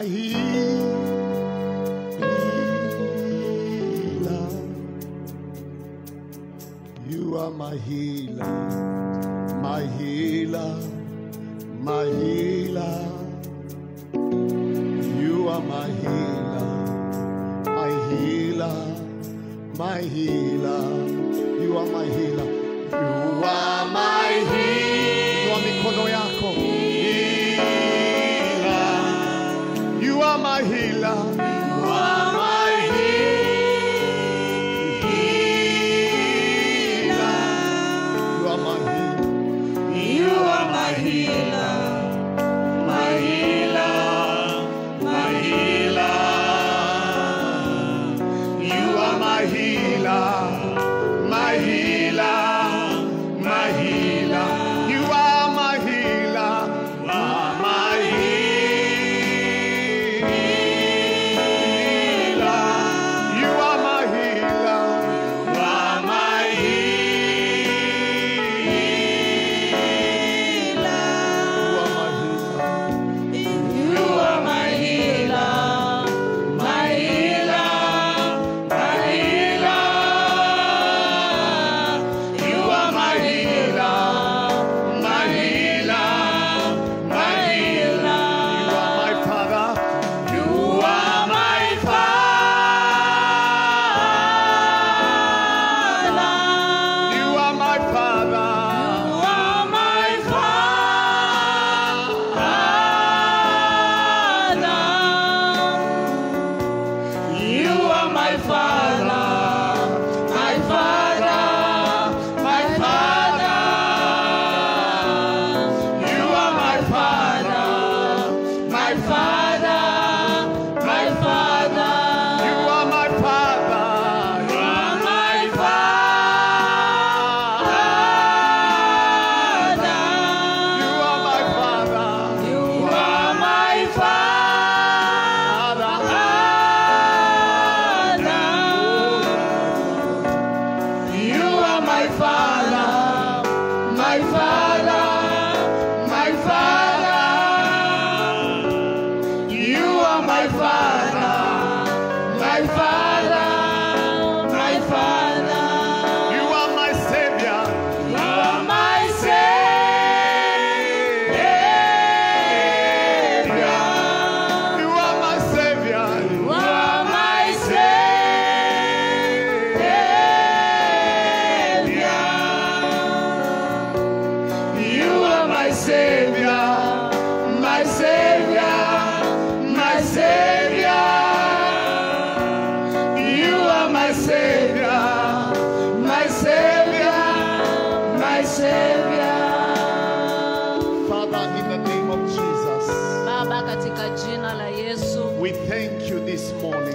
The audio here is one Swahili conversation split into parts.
my heal, you are my healer. My healer, my healer, you are my healer, my healer, my healer, you are my healer. You are we thank you this morning.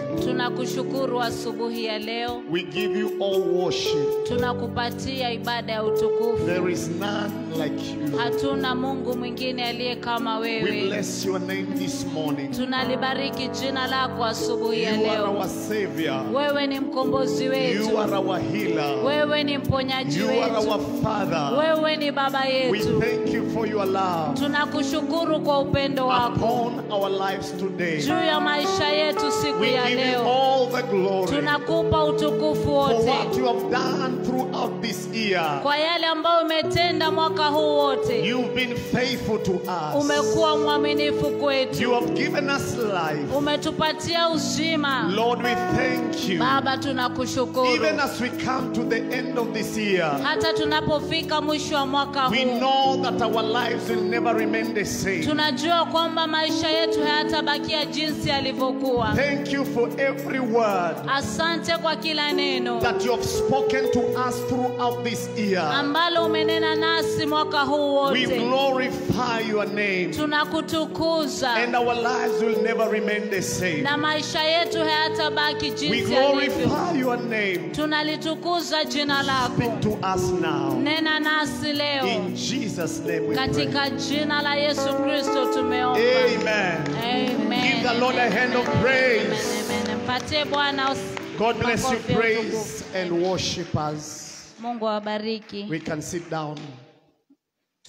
Tunakushukuru asubuhi ya leo, We give you all worship. tunakupatia ibada ya utukufu. There is none like you. Hatuna Mungu mwingine aliye kama wewe We bless your name this morning. Tunalibariki jina lako asubuhi ya You are our savior. Wewe ni mkombozi wetu You are our healer. wewe ni mponyaji wetu You are our father. wewe ni baba yetu We thank you for your love Tunakushukuru kwa upendo wako upon our lives today. juu ya maisha yetu siku ya leo. All the glory Tunakupa utukufu for wote what you have done throughout this year. kwa yale ambayo umetenda mwaka huu wote. You've been faithful to us. Umekuwa mwaminifu kwetu, You have given us life. umetupatia uzima. Lord, we thank you. Baba, tunakushukuru Even as we come to the end of this year, hata tunapofika mwisho wa mwaka we know that our lives will never remain the same. Tunajua kwamba maisha yetu hayatabakia jinsi yalivyokuwa. Thank you for every word Asante kwa kila neno that you have spoken to us throughout this year. ambalo umenena nasi mwaka huu We glorify your name, Tunakutukuza and our lives will never remain the same. na maisha yetu hayatabaki We jinsi yalivyo. glorify your name. Tunalitukuza jina lako. Speak to us now. Nena nasi leo In Jesus' name we pray. katika jina la Yesu Kristo tumeomba. Amen. Amen. Give the Lord a hand of praise. Amen, amen. Mpatie Bwana God bless you, praise and worshipers. Mungu awabariki. We can sit down.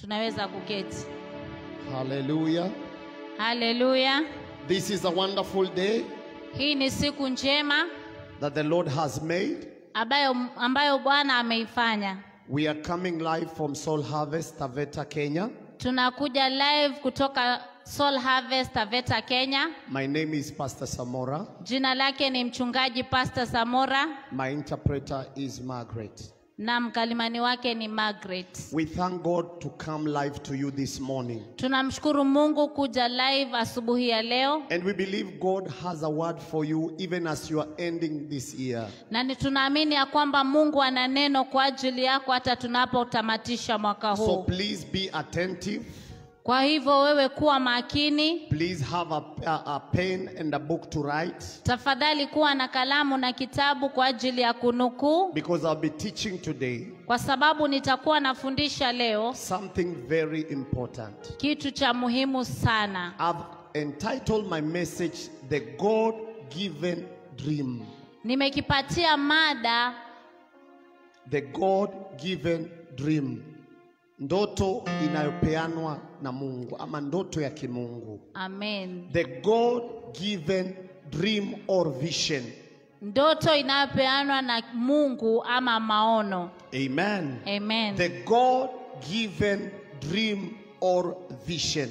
Tunaweza kuketi. Hallelujah. Haleluya. This is a wonderful day Hii ni siku njema that the Lord has made. ambayo, ambayo Bwana ameifanya. We are coming live from Soul Harvest, Taveta, Kenya. Tunakuja live kutoka Soul Harvest Taveta, Kenya. My name is Pastor Samora. Jina lake ni mchungaji Pastor Samora My interpreter is Margaret. na mkalimani wake ni Margaret. We thank God to come live to you this morning. Tunamshukuru Mungu kuja live asubuhi ya leo, And we believe God has a word for you even as you are ending this year. na ni tunaamini ya kwamba Mungu ana neno kwa ajili yako hata tunapotamatisha mwaka huu. So please be attentive. Kwa hivyo wewe kuwa makini, Please have a, a, a pen and a book to write tafadhali kuwa na kalamu na kitabu kwa ajili ya kunukuu, because I'll be teaching today kwa sababu nitakuwa nafundisha leo something very important. kitu cha muhimu sana. I've entitled my message The God Given Dream. Nimekipatia mada The God Given Dream. Ndoto inayopeanwa na Mungu ama ndoto ya kimungu. amen, The God Given Dream or Vision. ndoto inayopeanwa na Mungu ama maono. Amen. Amen, The God Given Dream or Vision.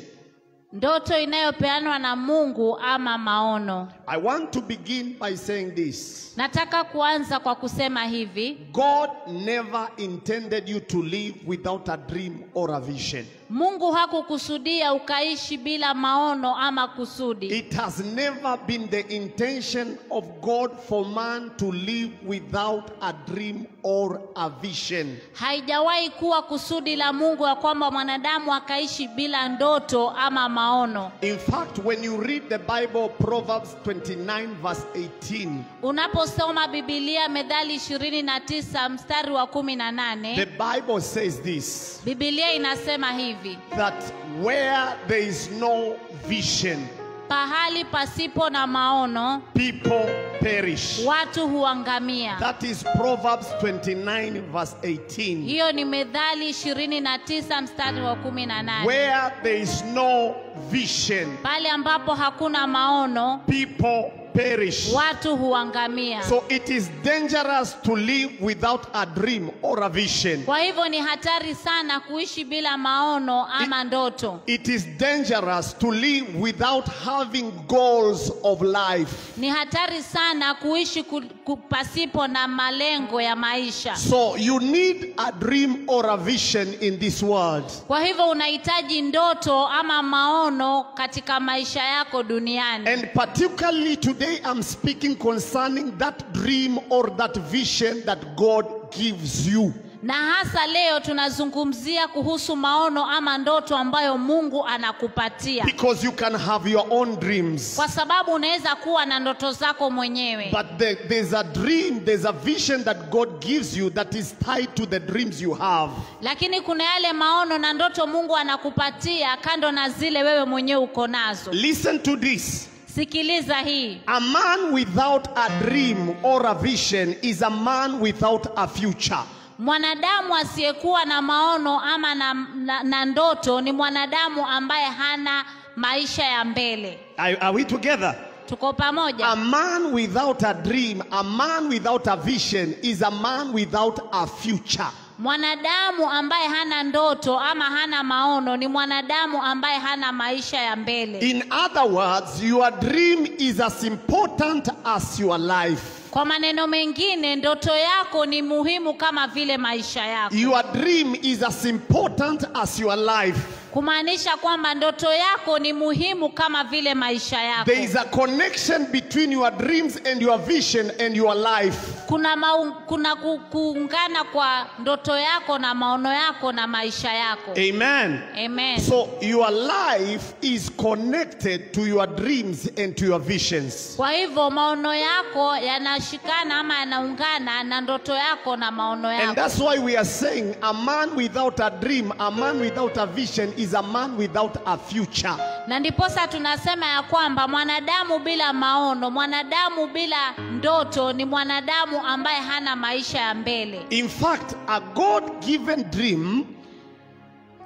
Ndoto inayopeanwa na Mungu ama maono. I want to begin by saying this. Nataka kuanza kwa kusema hivi, God never intended you to live without a dream or a vision. Mungu hakukusudia ukaishi bila maono ama kusudi. It has never been the intention of God for man to live without a dream or a vision. Haijawahi kuwa kusudi la Mungu ya kwamba mwanadamu akaishi bila ndoto ama maono. In fact, when you read the Bible, Proverbs 29, verse 18, Unaposoma Biblia Methali 29 mstari wa 18, the Bible says this Biblia inasema hivi, that where there is no vision, pahali pasipo na maono people perish. watu huangamia. That is Proverbs 29, verse 18. Hiyo ni Methali 29 mstari wa 18. Where there is no vision, Pale ambapo hakuna maono people perish. watu huangamia. So it is dangerous to live without a dream or a vision. Kwa hivyo ni hatari sana kuishi bila maono ama ndoto. It is dangerous to live without having goals of life. Ni hatari sana kuishi ku, ku, pasipo na malengo ya maisha. So you need a dream or a vision in this world. Kwa hivyo unahitaji ndoto ama maono katika maisha yako duniani. And particularly today, I'm speaking concerning that dream or that vision that God gives you. Na hasa leo tunazungumzia kuhusu maono ama ndoto ambayo Mungu anakupatia. Because you can have your own dreams. Kwa sababu unaweza kuwa na ndoto zako mwenyewe. But there- there's a dream, there's a vision that God gives you that is tied to the dreams you have. Lakini kuna yale maono na ndoto Mungu anakupatia kando na zile wewe mwenyewe uko nazo. Listen to this. Sikiliza hii. A man without a dream or a vision is a man without a future. Mwanadamu asiyekuwa na maono ama na, na, na ndoto ni mwanadamu ambaye hana maisha ya mbele. Are, are we together? Tuko pamoja? A man without a dream, a man without a vision is a man without a future. Mwanadamu ambaye hana ndoto ama hana maono ni mwanadamu ambaye hana maisha ya mbele. In other words, your dream is as important as your life. Kwa maneno mengine, ndoto yako ni muhimu kama vile maisha yako, Your dream is as important as your life. Kumaanisha kwamba ndoto yako ni muhimu kama vile maisha yako. There is a connection between your dreams and your vision and your life. Kuna, mau, kuna kuungana kwa ndoto yako na maono yako na maisha yako. Amen. Amen. So your life is connected to your dreams and to your visions. Kwa hivyo maono yako yanashikana ama yanaungana na ndoto yako na maono And that's why we are saying a man without a dream, a man without a vision is a man without a future. Na ndiposa tunasema ya kwamba mwanadamu bila maono, mwanadamu bila ndoto ni mwanadamu ambaye hana maisha ya mbele. In fact, a God given dream,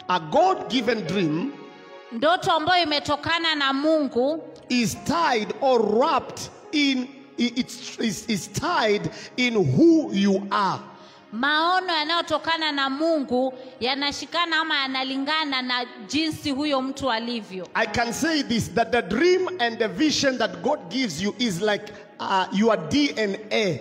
a God given dream ndoto ambayo imetokana na mungu is tied or wrapped in it's, is, is tied in who you are. Maono yanayotokana na mungu yanashikana ama yanalingana na jinsi huyo mtu alivyo I can say this that the dream and the vision that God gives you is like uh, your DNA.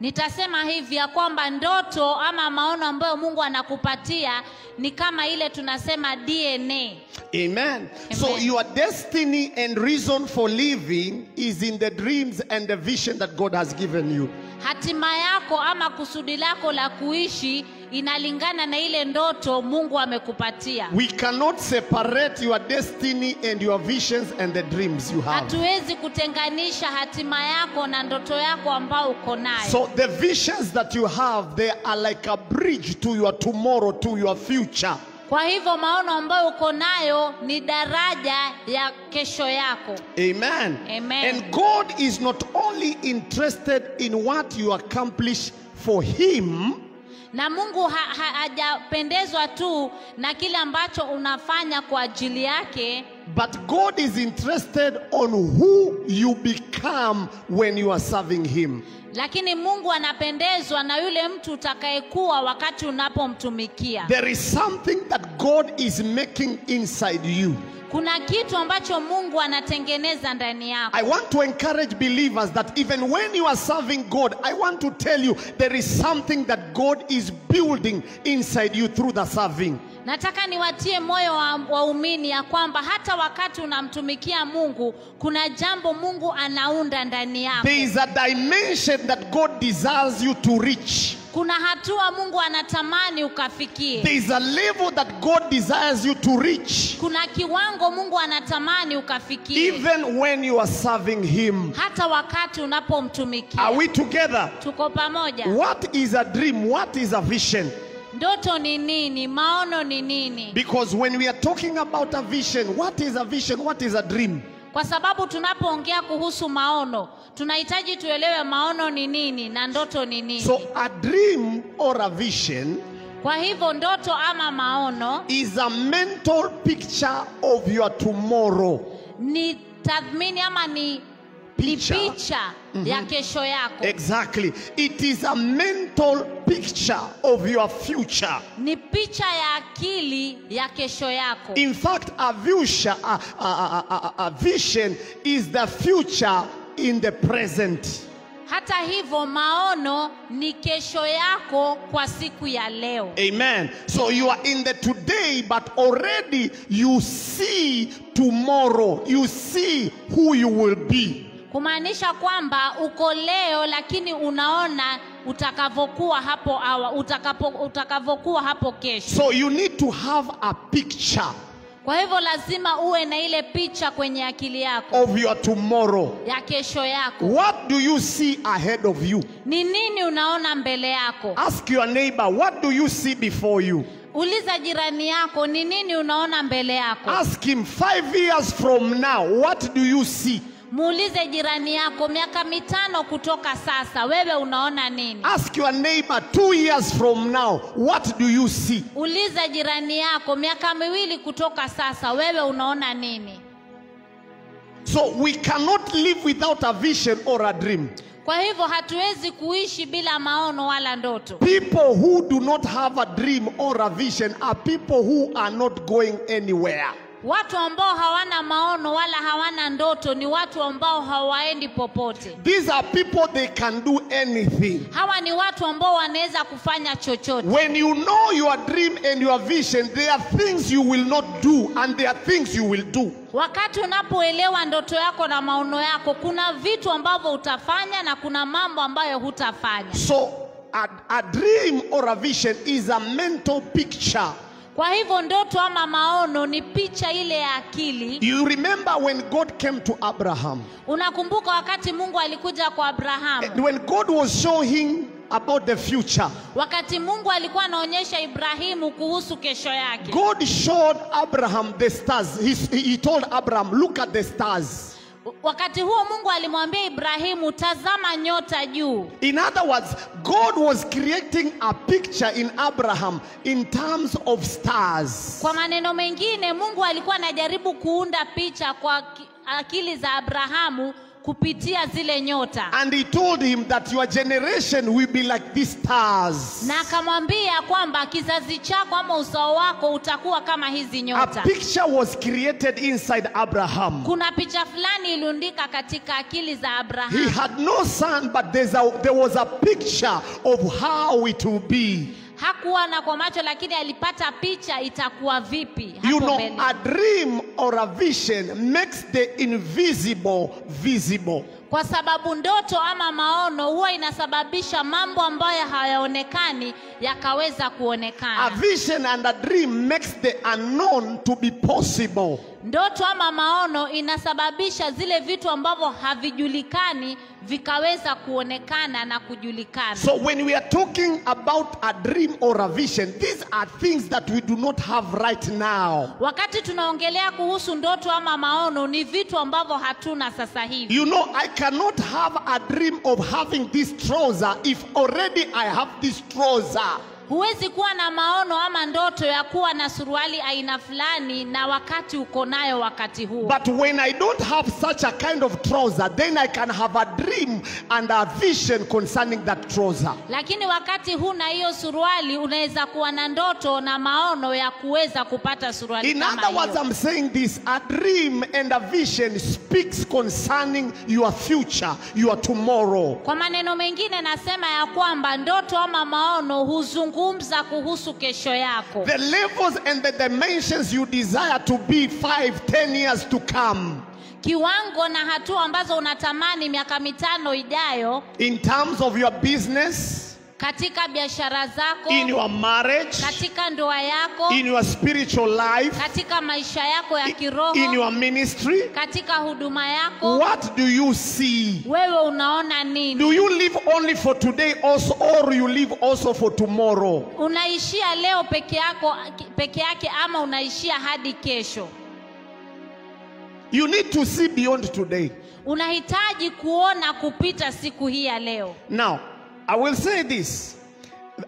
nitasema hivi ya kwamba ndoto ama maono ambayo mungu anakupatia ni kama ile tunasema dna Amen. Amen. So your destiny and reason for living is in the dreams and the vision that God has given you. Hatima yako ama kusudi lako la kuishi inalingana na ile ndoto mungu amekupatia We cannot separate your destiny and your visions and the dreams you have. hatuwezi kutenganisha hatima yako na ndoto yako ambao uko nayo So the visions that you have, they are like a bridge to your tomorrow, to your future. Kwa hivyo maono ambayo uko nayo ni daraja ya kesho yako Amen. Amen. And God is not only interested in what you accomplish for Him, na mungu ha- ha- tu na kile ambacho unafanya kwa ajili yake but God is interested on who you become when you are serving Him. Lakini mungu anapendezwa na yule mtu utakayekuwa wakati unapomtumikia There is something that God is making inside you. kuna kitu ambacho mungu anatengeneza ndani yako I want to encourage believers that even when you are serving God, I want to tell you there is something that God is building inside you through the serving. Nataka niwatie moyo wa- waumini ya kwamba hata wakati unamtumikia mungu kuna jambo mungu anaunda ndani yako There is a dimension that God desires you to reach. kuna hatua mungu anatamani ukafikie There is a level that God desires you to reach, kuna kiwango mungu anatamani ukafikie even when you are serving Him. hata wakati unapomtumikia Are we together? tuko pamoja What is a dream? What is a vision? Ndoto ni nini maono ni nini Because when we are talking about a vision, what is a vision? What is a dream? kwa sababu tunapoongea kuhusu maono tunahitaji tuelewe maono ni nini na ndoto ni nini So, a dream or a vision kwa hivyo ndoto ama maono is a mental picture of your tomorrow. ni tathmini ama ni ni Picha. -hmm. ya kesho yako Exactly. It is a mental picture of your future. ni picha ya akili ya kesho yako In fact, a vision, a, a, a, a vision is the future in the present. hata hivyo maono ni kesho yako kwa siku ya leo Amen. So you are in the today, but already you see tomorrow. You see who you will be. Kumaanisha kwamba uko leo lakini unaona utakavyokuwa hapo awa utakapo, utakavyokuwa hapo kesho So you need to have a picture kwa hivyo lazima uwe na ile picha kwenye akili yako of your tomorrow. ya kesho yako What do you see ahead of you? ni nini unaona mbele yako Ask your neighbor, what do you see before you? uliza jirani yako ni nini unaona mbele yako Ask him, five years from now, what do you see? Muulize jirani yako miaka mitano kutoka sasa wewe unaona nini Ask your neighbor, two years from now, what do you see? uliza jirani yako miaka miwili kutoka sasa wewe unaona nini So we cannot live without a vision or a dream. kwa hivyo hatuwezi kuishi bila maono wala ndoto People who do not have a dream or a vision are people who are not going anywhere. Watu ambao hawana maono wala hawana ndoto ni watu ambao hawaendi popote These are people they can do anything. hawa ni watu ambao wanaweza kufanya chochote When you know your dream and your vision, there are things you will not do and there are things you will do. wakati unapoelewa ndoto yako na maono yako kuna vitu ambavyo utafanya na kuna mambo ambayo hutafanya So a, a dream or a vision is a mental picture. Kwa hivyo ndoto ama maono ni picha ile ya akili. You remember when God came to Abraham, unakumbuka wakati mungu alikuja kwa abrahamu when God was showing about the future, wakati mungu alikuwa anaonyesha ibrahimu kuhusu kesho yake. God showed Abraham the stars. He, he told Abraham, Look at the stars. Wakati huo mungu alimwambia ibrahimu tazama nyota juu In other words, God was creating a picture in Abraham in terms of stars. kwa maneno mengine mungu alikuwa anajaribu kuunda picha kwa akili za abrahamu kupitia zile nyota And he told him that your generation will be like these stars. na akamwambia kwamba kizazi chako ama uzao wako utakuwa kama hizi A picture was created inside Abraham. kuna picha fulani iliundika katika akili za He abrahamu had no son, but there's a, there was a picture of how it will be. Hakuona kwa macho lakini alipata picha itakuwa vipi You know, mbele. a dream or a vision makes the invisible visible. kwa sababu ndoto ama maono huwa inasababisha mambo ambayo hayaonekani yakaweza kuonekana A vision and a dream makes the unknown to be possible. Ndoto ama maono inasababisha zile vitu ambavyo havijulikani vikaweza kuonekana na kujulikana So when we are talking about a dream or a vision, these are things that we do not have right now. wakati tunaongelea kuhusu ndoto ama maono ni vitu ambavyo hatuna sasa hivi You know, I cannot have a dream of having this trouser if already I have this trouser. Huwezi kuwa na maono ama ndoto ya kuwa na suruali aina fulani na wakati uko nayo wakati huo But when I don't have such a kind of trouser, then I can have a dream and a vision concerning that trouser. lakini wakati huna hiyo suruali unaweza kuwa na ndoto na maono ya kuweza kupata suruali In kama other words, hiyo. I'm saying this a dream and a vision speaks concerning your future, your tomorrow. kwa maneno mengine nasema ya kwamba ndoto ama maono huzungumza kuhusu kesho yako. The levels and the dimensions you desire to be five, ten years to come, kiwango na hatua ambazo unatamani miaka mitano ijayo. In terms of your business, katika biashara zako in your marriage, katika ndoa yako in your spiritual life, katika maisha yako ya kiroho in your ministry. katika huduma yako What do you see? wewe unaona nini Do you live only for today also, or you live also for tomorrow? unaishia leo peke yako peke yake ama unaishia hadi kesho You need to see beyond today. unahitaji kuona kupita siku hii ya leo Now, I will say this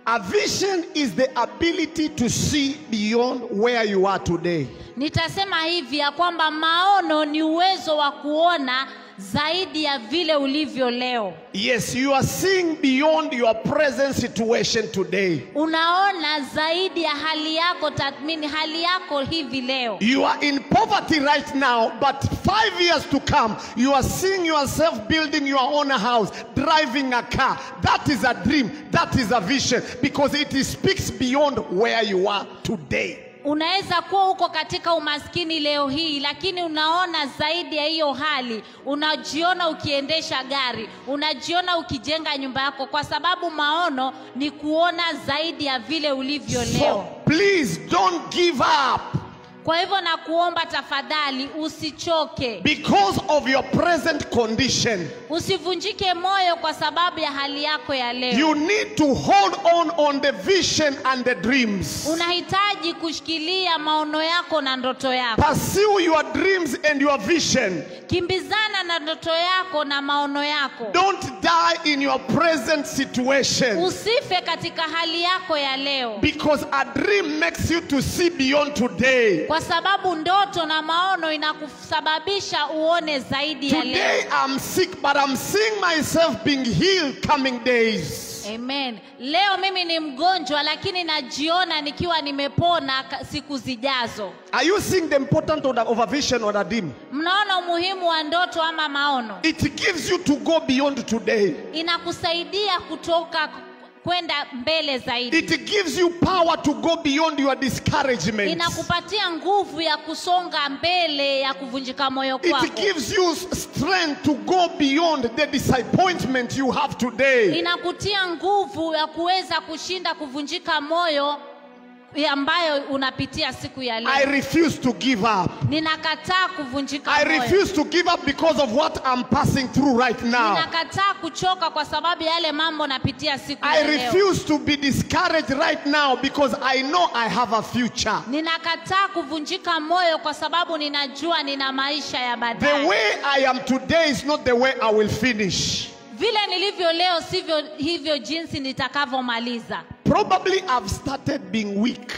a vision is the ability to see beyond where you are today. nitasema hivi ya kwamba maono ni uwezo wa kuona zaidi ya vile ulivyo leo Yes, you are seeing beyond your present situation today. unaona zaidi ya hali yako tathmini hali yako hivi leo You are in poverty right now, but five years to come, you are seeing yourself building your own house, driving a car. That is a dream, that is a vision, because it speaks beyond where you are today. Unaweza kuwa uko katika umaskini leo hii lakini unaona zaidi ya hiyo hali unajiona ukiendesha gari unajiona ukijenga nyumba yako kwa sababu maono ni kuona zaidi ya vile ulivyo leo. So please don't give up kwa hivyo nakuomba tafadhali usichoke because of your present condition. usivunjike moyo kwa sababu ya hali yako ya leo You need to hold on on the vision and the dreams. unahitaji kushikilia maono yako na ndoto yako Pursue your dreams and your vision. kimbizana na ndoto yako na maono yako Don't die in your present situation. usife katika hali yako ya leo Because a dream makes you to see beyond today. Kwa sababu ndoto na maono inakusababisha uone zaidi ya leo. Today I'm sick, but I'm seeing myself being healed coming days. amen leo mimi ni mgonjwa lakini najiona nikiwa nimepona siku zijazo Are you seeing the importance of the, of a vision or a dream? mnaona umuhimu wa ndoto ama maono It gives you to go beyond today. inakusaidia kutoka kwenda mbele zaidi It gives you power to go beyond your discouragement. inakupatia nguvu ya kusonga mbele ya kuvunjika moyo kwako It gives you strength to go beyond the disappointment you have today. inakutia nguvu ya kuweza kushinda kuvunjika moyo ambayo unapitia siku ya I refuse to give up. Ninakataa kuvunjika I moyo. refuse to give up because of what I'm passing through right now. Ninakataa kuchoka kwa sababu yale mambo napitia siku I ya leo. refuse to be discouraged right now because I know I have a future. Ninakataa kuvunjika moyo kwa sababu ninajua nina maisha ya The way I am today is not the way I will finish. Vile nilivyo leo sivyo hivyo jinsi nitakavyomaliza. Probably I've started being weak,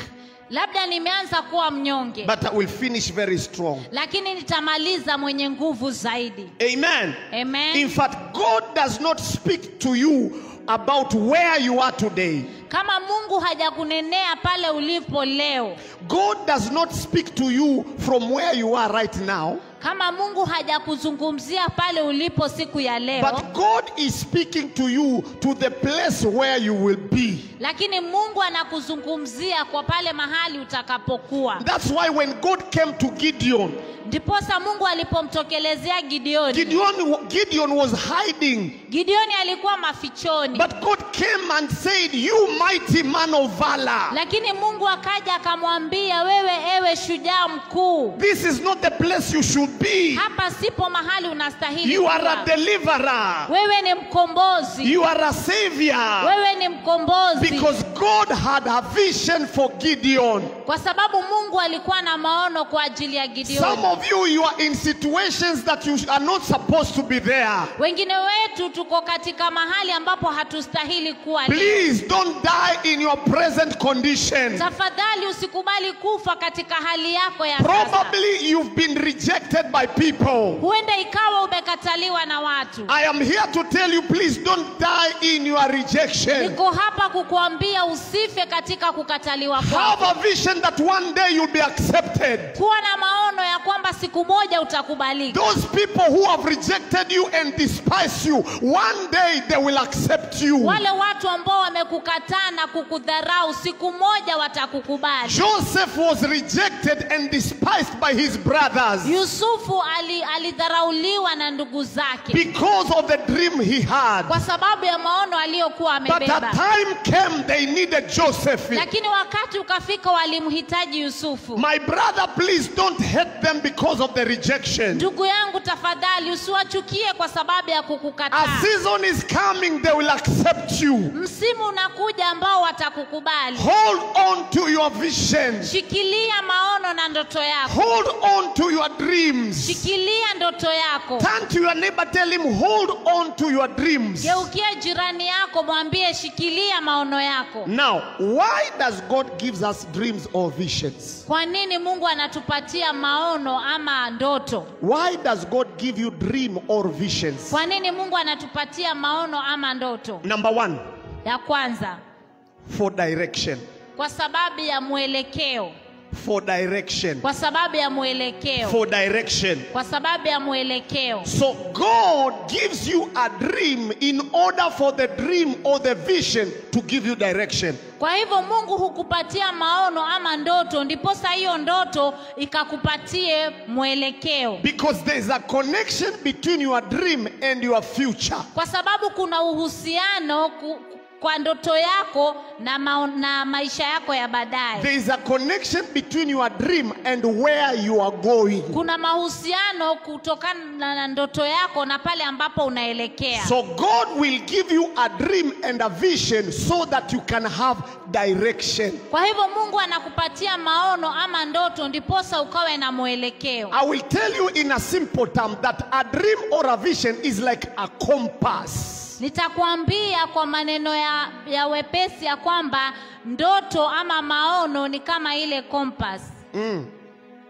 Labda nimeanza kuwa mnyonge, but I will finish very strong. lakini nitamaliza mwenye nguvu zaidi. Amen. Amen. In fact, God does not speak to you about where you are today. Kama Mungu hajakunenea pale ulipo leo, God does not speak to you from where you are right now, kama Mungu hajakuzungumzia pale ulipo siku ya leo, but God is speaking to you to the place where you will be. lakini Mungu anakuzungumzia kwa pale mahali utakapokuwa. That's why when God came to Gideon, Ndiposa Mungu alipomtokelezea Gideoni, Gideon, Gideon was hiding, Gideoni alikuwa mafichoni, but God came and said, You mighty man of valor, lakini Mungu akaja akamwambia, wewe ewe shujaa mkuu, this is not the place you should be. hapa sipo mahali unastahili You are a deliverer, Wewe ni mkombozi, you are a savior. wewe ni mkombozi, Because God had a vision for Gideon. kwa sababu Mungu alikuwa na maono kwa ajili ya Some of you, you are in situations that you are not supposed to be there. Wengine wetu tuko katika mahali ambapo hatustahili kuwa. Please don't die in your present condition. Tafadhali usikubali kufa katika hali yako ya sasa. Probably you've been rejected by people. Huenda ikawa umekataliwa na watu. I am here to tell you, please don't die in your rejection. Niko hapa kukuambia usife katika kukataliwa Have a vision that one day you'll be accepted. Kuwa na maono ya kwamba siku moja utakubalika. Those people who have rejected you and despised you, one day they will accept you. Wale watu ambao wamekukataa na kukudharau, siku moja watakukubali. Joseph was rejected and despised by his brothers Yusufu ali, na ndugu zake because of the dream he had. kwa sababu ya maono aliyokuwa But a time came they needed Joseph. lakini wakati ukafika walimhitaji Yusufu. My brother, please don't hate them because of the rejection. Ndugu yangu, tafadhali usiwachukie kwa sababu ya A season is coming, they will accept you. Msimu unakuja ambao watakukubali. Hold on to your vision. Shikilia maono na ndoto yako, Hold on to your dreams. shikilia ndoto yako. Turn to your neighbor, tell him, hold on to your dreams. Geukia jirani yako, mwambie shikilia maono yako. Now, why does God give us dreams or visions? Kwa nini Mungu anatupatia maono ama ndoto? Why does God give you dream or visions? Kwa nini Mungu anatupatia maono ama ndoto? Number one, Ya kwanza, for direction. kwa sababu ya mwelekeo, For direction. kwa sababu ya mwelekeo, For direction. kwa sababu ya mwelekeo. So God gives you a dream in order for the dream or the vision to give you direction. Kwa hivyo Mungu hukupatia maono ama ndoto, ndiposa hiyo ndoto ikakupatie mwelekeo, Because there is a connection between your dream and your future. kwa sababu kuna uhusiano ku, kwa ndoto yako na, ma na maisha yako ya baadaye. There is a connection between your dream and where you are going. Kuna mahusiano kutokana na ndoto yako na pale ambapo unaelekea. So God will give you a dream and a vision so that you can have direction. Kwa hivyo Mungu anakupatia maono ama ndoto, ndiposa ukawe na mwelekeo. I will tell you in a simple term that a dream or a vision is like a compass. Nitakwambia kwa maneno ya, ya wepesi ya kwamba ndoto ama maono ni kama ile compass.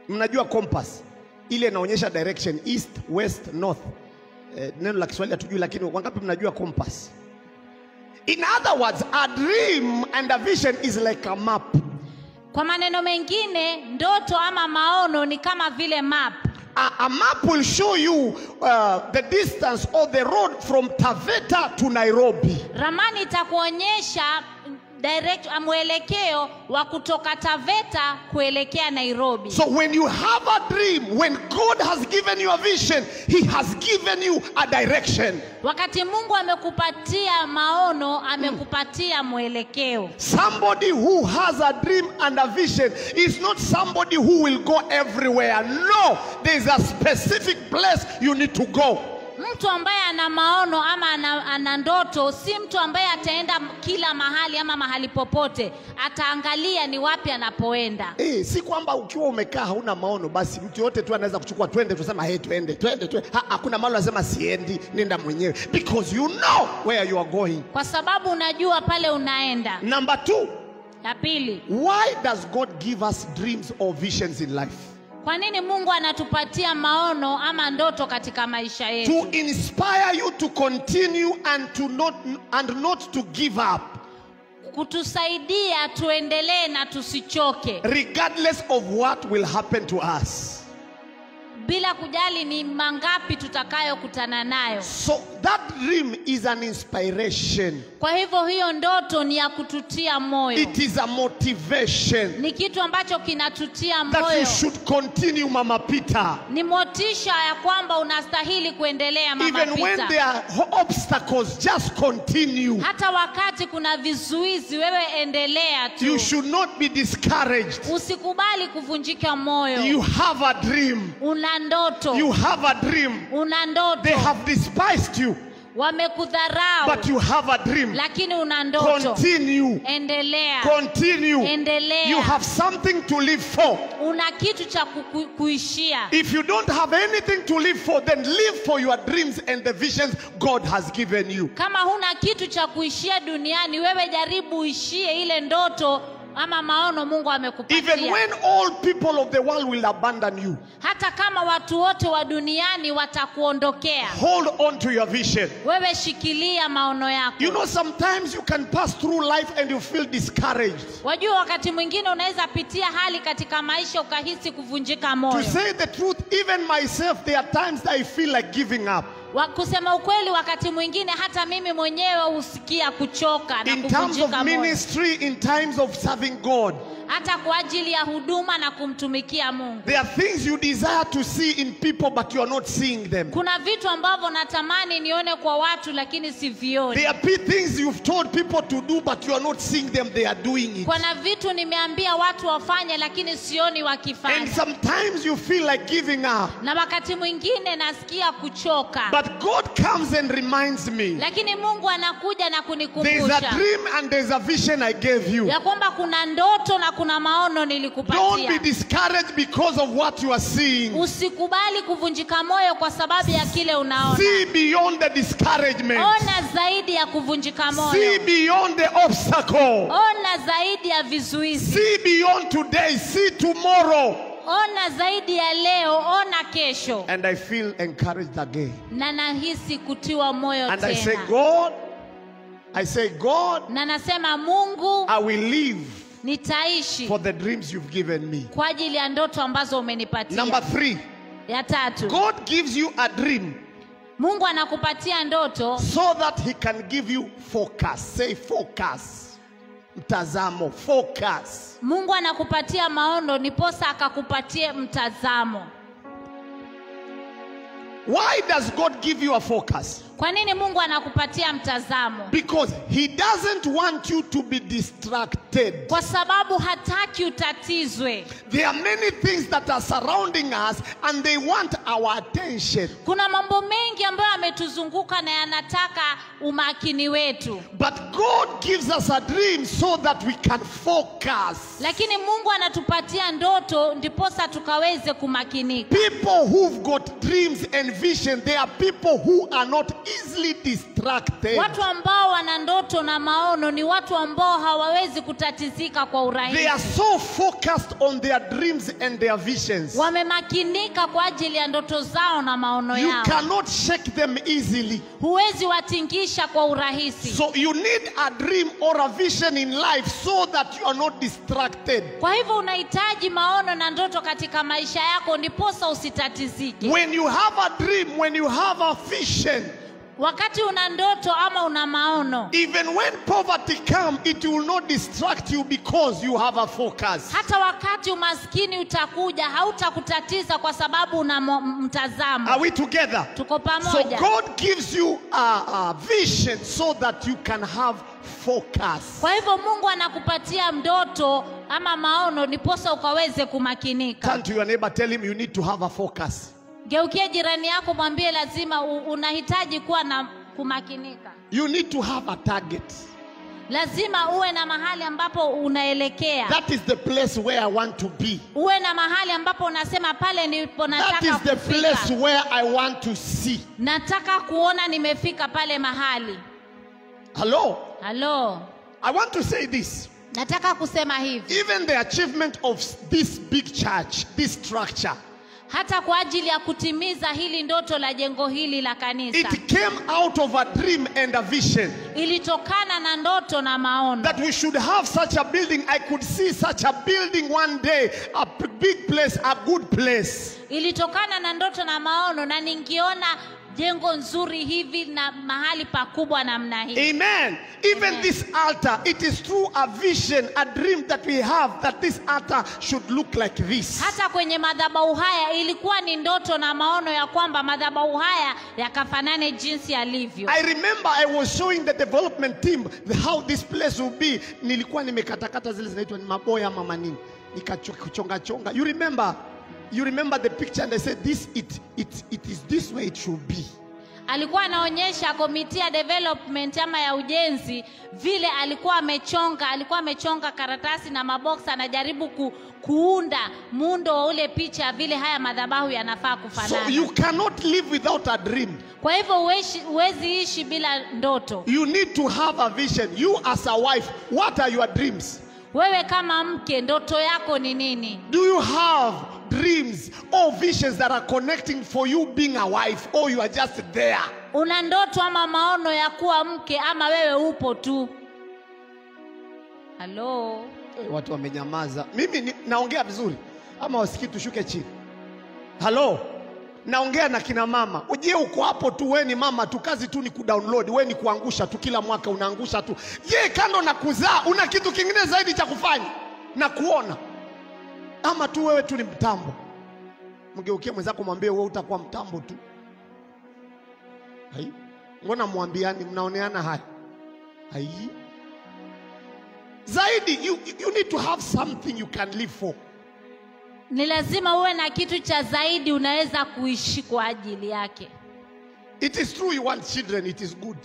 Mnajua compass ile inaonyesha direction east, west, north. Eh, neno la Kiswahili hatujui, lakini wangapi mnajua compass? In other words, a dream and a vision is like a map. Kwa maneno mengine, ndoto ama maono ni kama vile map. A, map will show you uh, the distance or the road from Taveta to Nairobi. Ramani itakuonyesha direct mwelekeo wa kutoka Taveta kuelekea Nairobi. So when you have a dream, when God has given you a vision, He has given you a direction. Wakati Mungu amekupatia maono, hmm. amekupatia mwelekeo. Somebody who has a dream and a vision is not somebody who will go everywhere. No, there's a specific place you need to go. Mtu ambaye ana maono ama ana, ana ndoto si mtu ambaye ataenda kila mahali ama mahali popote, ataangalia ni wapi anapoenda. Eh, si kwamba ukiwa umekaa hauna maono basi mtu yote tu anaweza kuchukua twende tusema hey, twende twende twende. Ha, hakuna mahali anasema siendi, nenda mwenyewe because you know where you are going. Kwa sababu unajua pale unaenda. Number two, La pili, why does God give us dreams or visions in life? Kwa nini Mungu anatupatia maono ama ndoto katika maisha To inspire you to continue and to not and not to give up. Kutusaidia tuendelee na tusichoke, regardless of what will happen to us. Bila kujali ni mangapi tutakayokutana nayo. So that dream is an inspiration. Kwa hivyo hiyo ndoto ni ya kututia moyo, It is a motivation ni kitu ambacho kinatutia moyo. that you should continue, Mama Peter. ni motisha ya kwamba unastahili kuendelea, Mama Even when there are obstacles, just continue. Hata wakati kuna vizuizi, wewe endelea tu, You should not be discouraged. usikubali kuvunjika moyo. You have a dream. Una ndoto, You have a dream. una They have despised you, wamekudharau, but you have a dream. lakini una ndoto. Continue. Endelea, Continue. endelea. You have something to live for. una kitu cha kuishia. If you don't have anything to live for, then live for your dreams and the visions God has given you. Kama huna kitu cha kuishia duniani, wewe jaribu uishie ile ndoto ama maono Mungu Even when all people of the world will abandon you, Hata kama watu wote wa duniani watakuondokea, hold on to your vision. wewe shikilia maono yako. You know, sometimes you can pass through life and you feel discouraged. Wajua, wakati mwingine unaweza pitia hali katika maisha ukahisi kuvunjika To say the truth, even myself, there are times that I feel like giving up. Wa, kusema ukweli, wakati mwingine hata mimi mwenyewe husikia kuchoka na In terms of ministry, in times of serving God, hata kwa ajili ya huduma na kumtumikia Mungu. there are things you desire to see in people, but you are not seeing them. Kuna vitu ambavyo natamani nione kwa watu lakini sivioni. There are things you've told people to do, but you are not seeing them, they are doing it. Kuna vitu nimeambia watu wafanye lakini sioni And wakifanya, sometimes you feel like giving up. na wakati mwingine nasikia kuchoka, But God comes and reminds me lakini Mungu anakuja na there's a kunikumbusha dream and there's a vision I gave you. ya kwamba kuna ndoto na kuna maono Don't be nilikupatia. discouraged because of what you are seeing. Usikubali kuvunjika moyo kwa sababu ya kile unaona. See beyond the discouragement. Ona zaidi ya kuvunjika See beyond the obstacle. ona zaidi ya vizuizi, See beyond today. See tomorrow. ona zaidi ya leo, ona kesho. And I feel encouraged again. Na nahisi kutiwa moyo And I say, God, I say, God, na nasema Mungu, I will live nitaishi for the dreams you've given me. kwa ajili ya ndoto ambazo umenipatia. Number three, Ya tatu, God gives you a dream Mungu anakupatia ndoto so that He can give you focus. Say focus. Mtazamo, focus. Mungu anakupatia maono niposa akakupatie mtazamo. Why does God give you a focus? Kwa nini Mungu anakupatia mtazamo? Because He doesn't want you to be distracted. Kwa sababu hataki utatizwe. There are many things that are surrounding us and they want our attention. Kuna mambo mengi ambayo yametuzunguka na yanataka umakini wetu, But God gives us a dream so that we can focus. lakini Mungu anatupatia ndoto ndiposa tukaweze kumakinika. People who've got dreams and vision, they are people who are not easily distracted. Watu ambao wana ndoto na maono ni watu ambao hawawezi kutatizika kwa They are so focused on their dreams and their visions. Wamemakinika kwa ajili ya ndoto zao na maono You cannot shake them easily. huwezi watingisha kwa urahisi. So you need a dream or a vision in life so that you are not distracted. Kwa hivyo unahitaji maono na ndoto katika maisha yako ndiposa usitatizike. When you have a dream, when you have a vision, wakati una ndoto ama una maono Even when poverty come it will not distract you because you have a focus. hata wakati umaskini utakuja hautakutatiza kwa sababu una mo- mtazamo Are we together? tuko So God gives you a, a vision so that you can have focus. kwa hivyo mungu anakupatia ndoto ama maono niposa ukaweze kumakinika Turn to your neighbor, tell him you need to have a focus. Geukie jirani yako mwambie lazima unahitaji kuwa na kumakinika You need to have a target. lazima uwe na mahali ambapo unaelekea That is the place where I want to be. uwe na mahali ambapo unasema pale ndipo That is the kufika. place where I want to see. nataka kuona nimefika pale mahali Hello? Hello. I want to say this. nataka kusema hivi Even the achievement of this big church, this structure, hata kwa ajili ya kutimiza hili ndoto la jengo hili la kanisa it came out of a dream and a vision ilitokana na ndoto na maono that we should have such a building. I could see such a building one day, a big place, a good place. ilitokana na ndoto na maono na ningiona jengo nzuri hivi na mahali pakubwa namna hii Amen. Even Amen. this altar, it is through a vision, a dream that we have that this altar should look like this. hata kwenye madhabahu haya ilikuwa ni ndoto na maono ya kwamba madhabahu haya yakafanane jinsi yalivyo I remember I was showing the development team how this place will be. Nilikuwa nimekatakata zile zinaitwa ni maboya ama manini, nikachonga chonga. You remember, you remember the picture and I said this it it it is this way it should be. alikuwa anaonyesha komiti ya development ama ya ujenzi vile alikuwa amechonga alikuwa amechonga karatasi na maboksi anajaribu ku, kuunda muundo wa ule picha vile haya madhabahu yanafaa kufanana. So you cannot live without a dream. kwa hivyo huwezi- huwezi ishi bila ndoto You need to have a vision. You as a wife, what are your dreams? Wewe kama mke ndoto yako ni nini Do you have dreams or visions that are connecting for you being a wife or you are just there? una ndoto ama maono ya kuwa mke ama wewe upo tu halo hey, Watu wamenyamaza. Mimi ni, naongea vizuri ama wasikii tushuke chini? Halo, naongea na kina mama. Je, uko hapo tu, we ni mama tu, kazi tu ni kudownload, we ni kuangusha tu, kila mwaka unaangusha tu. Je, kando na kuzaa una kitu kingine zaidi cha kufanya na kuona, ama tu wewe tu ni mtambo? Mgeukie mwenzako, mwambie wewe utakuwa mtambo tu. Hai, mbona mwambiani, mnaoneana haya? Hai, zaidi you, you need to have something you can live for. Ni lazima uwe na kitu cha zaidi unaweza kuishi kwa ajili yake It is true you want children, it is good.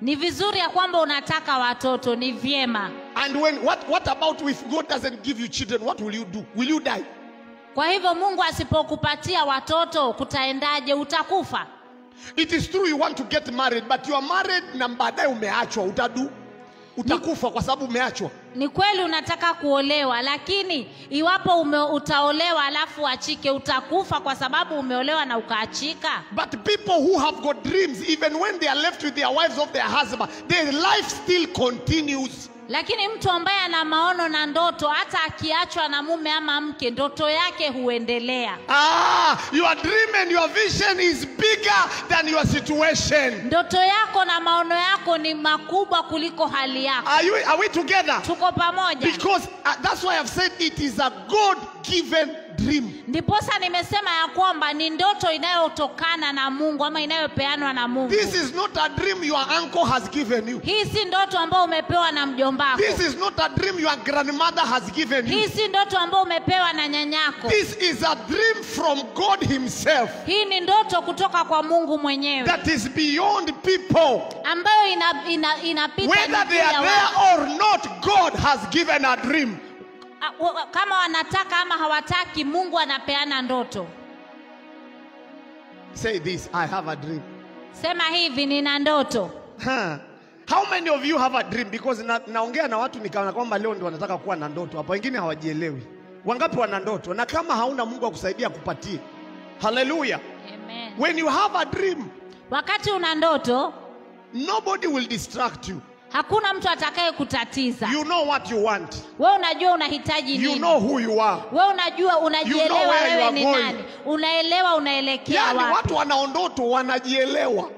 ni vizuri ya kwamba unataka watoto ni vyema And when what what about if God doesn't give you children, what will you do? Will you die? kwa hivyo mungu asipokupatia watoto kutaendaje utakufa It is true you want to get married, but you are married na baadaye umeachwa, utadu utakufa kwa sababu umeachwa. Ni kweli unataka kuolewa lakini iwapo ume, utaolewa alafu achike utakufa kwa sababu umeolewa na ukaachika But people who have got dreams, even when they are left with their wives of their husband, their life still continues. Lakini mtu ambaye ana maono na ndoto hata akiachwa na mume ama mke ndoto yake huendelea Ah, your dream and your vision is bigger than your situation. ndoto yako na maono yako ni makubwa kuliko hali yako Are you are we together? tuko pamoja Because uh, that's why I've said it is a God given dream. ndiposa nimesema ya kwamba ni ndoto inayotokana na mungu ama inayopeanwa na mungu This is not a dream your uncle has given you. hii si ndoto ambayo umepewa na mjombako This is not a dream your grandmother has given you. hii si ndoto ambayo umepewa na nyanyako This is a dream from God Himself hii ni ndoto kutoka kwa mungu mwenyewe that is beyond people. ambayo inapita ina, ina, inapita Whether they are there or not, God has given a dream. A- wa- wa- kama wanataka ama hawataki mungu anapeana ndoto Say this I have a dream. sema hivi nina ndoto Huh. How many of you have a dream? Because na, naongea na watu nikaona kwamba leo ndio wanataka kuwa na ndoto hapa, wengine hawajielewi. Wangapi wana ndoto? Na kama hauna Mungu akusaidia kupatie. Hallelujah. Amen. When you have a dream, wakati una ndoto nobody will distract you. Hakuna mtu atakaye kutatiza You know what you want. wewe unajua unahitaji nini You know who you are. wewe unajua unajielewa You know wewe ni nani unaelewa unaelekea Yaani wapi watu wana ndoto wanajielewa.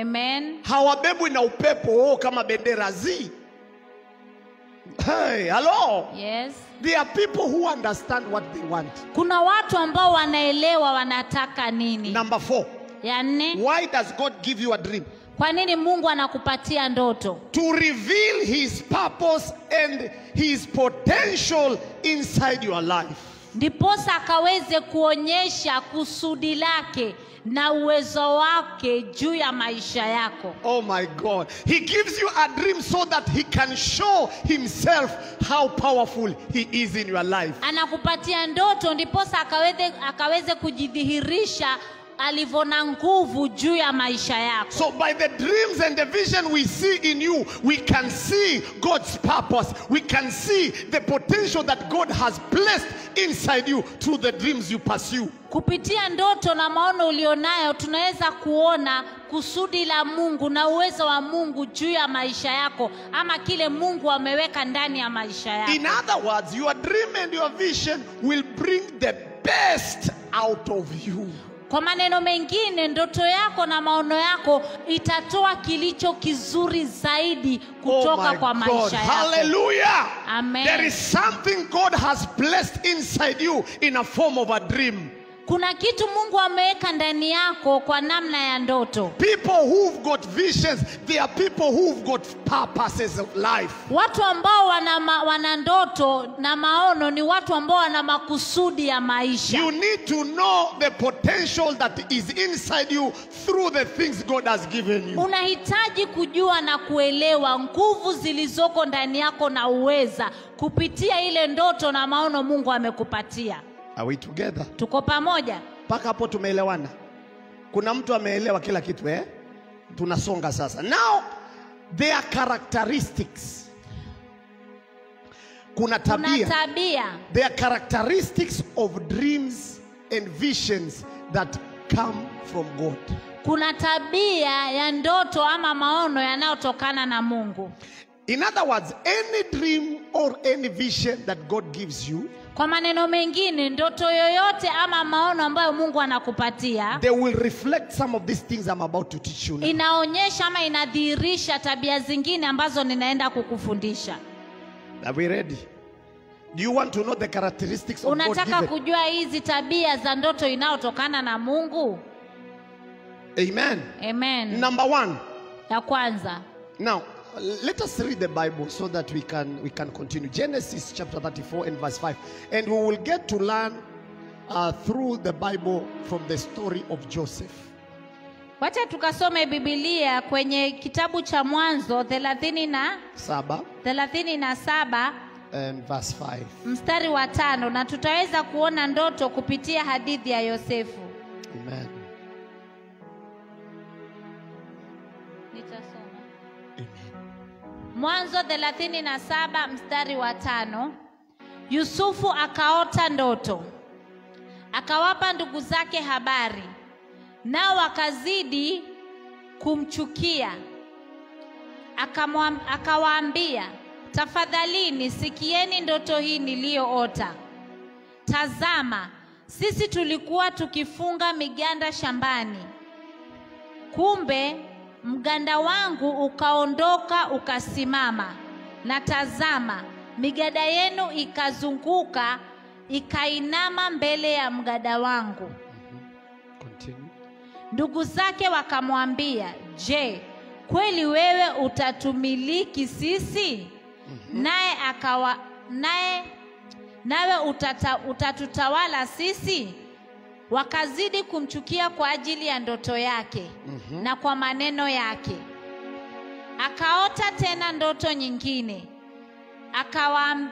Amen. hawabebwi na upepo oh, kama bendera zi hey, hello Yes. there are people who understand what they want Kuna watu ambao wanaelewa wanataka nini. number four Ya nne, why does god give you a dream kwa nini Mungu anakupatia ndoto? to reveal his purpose and his potential inside your life Ndiposa akaweze kuonyesha kusudi lake na uwezo wake juu ya maisha yako. Oh my God. He gives you a dream so that he can show himself how powerful he is in your life. Anakupatia ndoto ndiposa akaweze, akaweze kujidhihirisha alivyo na nguvu juu ya maisha yako. So, by the dreams and the vision we see in you, we can see God's purpose. We can see the potential that God has placed inside you through the dreams you pursue. Kupitia ndoto na maono ulionayo, tunaweza kuona kusudi la Mungu na uwezo wa Mungu juu ya maisha yako, ama kile Mungu ameweka ndani ya maisha yako. In other words, your dream and your vision will bring the best out of you. Kwa maneno mengine, ndoto yako na maono yako itatoa kilicho kizuri zaidi kutoka oh kwa God. maisha yako. Hallelujah. Amen. There is something God has blessed inside you in a form of a dream. Kuna kitu Mungu ameweka ndani yako kwa namna ya ndoto. People who've got visions, they are people who've got purposes of life. Watu ambao wana, ma, wana ndoto na maono ni watu ambao wana makusudi ya maisha. You need to know the potential that is inside you through the things God has given you. Unahitaji kujua na kuelewa nguvu zilizoko ndani yako na uweza kupitia ile ndoto na maono Mungu amekupatia. Are we together? Tuko pamoja? Mpaka hapo tumeelewana? Kuna mtu ameelewa kila kitu eh? Tunasonga sasa. Now, there are characteristics. Kuna tabia. Kuna tabia. are characteristics of dreams and visions that come from God. kuna tabia ya ndoto ama maono yanayotokana na Mungu. In other words, any dream or any vision that God gives you, Kwa maneno mengine, ndoto yoyote ama maono ambayo Mungu anakupatia they will reflect some of these things I'm about to teach you now. inaonyesha ama inadhihirisha tabia zingine ambazo ninaenda kukufundisha. Are we ready? Do you want to know the characteristics of God Unataka given? kujua hizi tabia za ndoto inayotokana na Mungu? Amen. Amen. Number one. Ya kwanza, Now, let us read the Bible so that we can we can continue. Genesis chapter 34 and verse 5. And we will get to learn uh, through the Bible from the story of Joseph. wacha tukasome Biblia kwenye kitabu cha Mwanzo thelathini na Saba thelathini na saba and verse 5. mstari wa tano na tutaweza kuona ndoto kupitia hadithi ya Yosefu. Amen. Mwanzo 37 mstari wa tano. Yusufu akaota ndoto, akawapa ndugu zake habari, nao wakazidi kumchukia. Akawaambia, tafadhalini sikieni ndoto hii niliyoota. Tazama, sisi tulikuwa tukifunga miganda shambani Kumbe mganda wangu ukaondoka ukasimama, na tazama, migada yenu ikazunguka ikainama mbele ya mgada wangu. Continue. Ndugu zake wakamwambia, je, kweli wewe utatumiliki sisi? Naye akawa naye nawe utata, utatutawala sisi? Wakazidi kumchukia kwa ajili ya ndoto yake mm -hmm. na kwa maneno yake. Akaota tena ndoto nyingine, akawaam-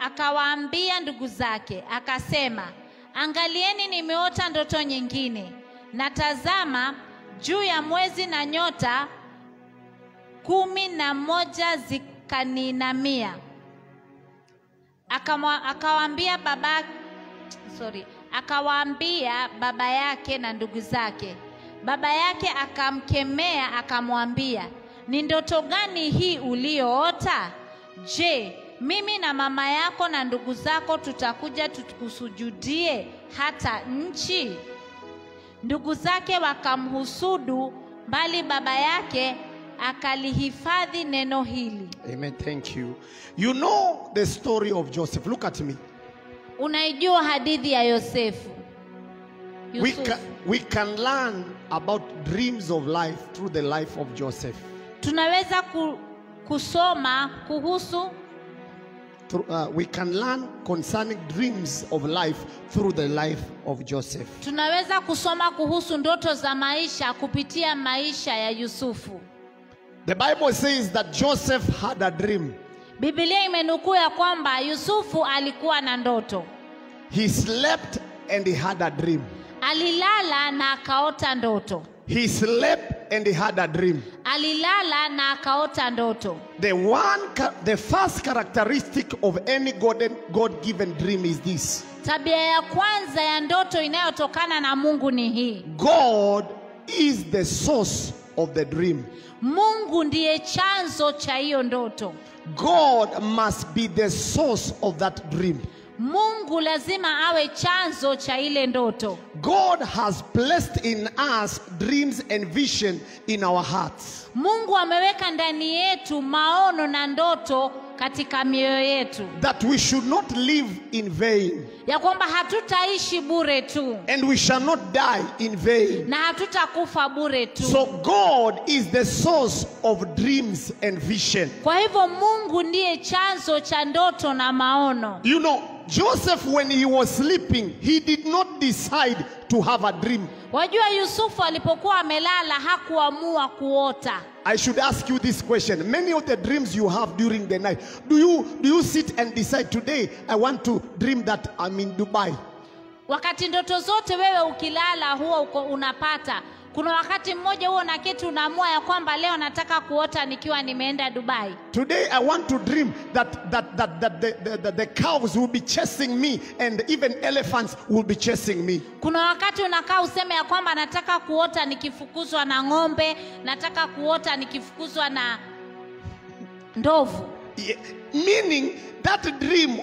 akawaambia ndugu zake, akasema, angalieni, nimeota ndoto nyingine, na tazama, juu ya mwezi na nyota kumi na moja zikaninamia Akawaambia baba sorry, akawaambia baba yake na ndugu zake. Baba yake akamkemea akamwambia, ni ndoto gani hii uliyoota? Je, mimi na mama yako na ndugu zako tutakuja tukusujudie hata nchi? Ndugu zake wakamhusudu bali baba yake akalihifadhi neno hili. Amen. Thank you. You know the story of Joseph. Look at me. Unaijua hadithi ya Yosefu. We can, we can learn about dreams of life through the life of Joseph. Tunaweza ku, kusoma kuhusu Through, uh, we can learn concerning dreams of life through the life of Joseph. tunaweza kusoma kuhusu ndoto za maisha kupitia maisha ya Yusufu. The Bible says that Joseph had a dream. Biblia imenukuu ya kwamba Yusufu alikuwa na ndoto. He slept and he had a dream. Alilala na akaota ndoto. He slept and he had a dream. Alilala na akaota ndoto. The one, the first characteristic of any God, God-given dream is this: Tabia ya kwanza ya ndoto inayotokana na Mungu ni hii. God is the source of the dream. Mungu ndiye chanzo cha hiyo ndoto. God must be the source of that dream. Mungu lazima awe chanzo cha ile ndoto. God has placed in us dreams and vision in our hearts. Mungu ameweka ndani yetu maono na ndoto katika mioyo yetu, That we should not live in vain ya kwamba hatutaishi bure tu and we shall not die in vain. na hatutakufa bure tu. So God is the source of dreams and vision. Kwa hivyo Mungu ndiye chanzo cha ndoto na maono. You know, Joseph, when he was sleeping, he did not decide to have a dream. Wajua, Yusufu alipokuwa amelala hakuamua kuota. I should ask you this question. Many of the dreams you have during the night, do you do you sit and decide today I want to dream that I'm in Dubai? Wakati ndoto zote wewe ukilala huwa unapata, kuna wakati mmoja huo na kitu unaamua ya kwamba leo nataka kuota nikiwa nimeenda Dubai. Today I want to dream that that that, that the, the, the, the cows will be chasing me and even elephants will be chasing me. Kuna wakati unakaa useme ya kwamba nataka kuota nikifukuzwa na ng'ombe, nataka kuota nikifukuzwa na ndovu. Yeah, Meaning that dream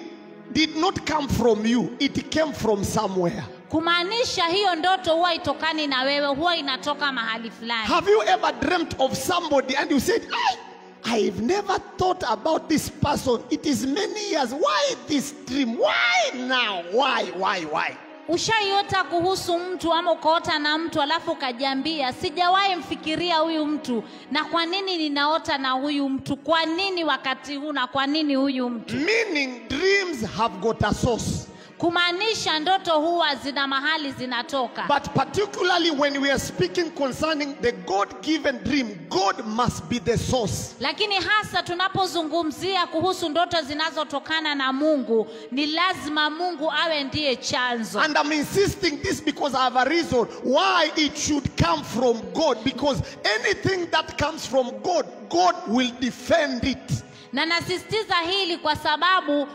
did not come from you, it came from somewhere. Kumaanisha hiyo ndoto huwa itokani na wewe, huwa inatoka mahali fulani. Have you ever dreamt of somebody and you said, I, I've never thought about this person. It is many years. Why this dream? Why now? Why, why, why? Ushaiota kuhusu mtu ama ukaota na mtu alafu ukajiambia, sijawahi mfikiria huyu mtu, na kwa nini ninaota na huyu mtu? Kwa nini wakati huu na kwa nini huyu mtu? Meaning dreams have got a source. Kumaanisha ndoto huwa zina mahali zinatoka. But particularly when we are speaking concerning the God given dream, God must be the source. Lakini hasa tunapozungumzia kuhusu ndoto zinazotokana na Mungu, ni lazima Mungu awe ndiye chanzo. And I'm insisting this because I have a reason why it should come from God. Because anything that comes from God, God will defend it. Na nasisitiza hili kwa sababu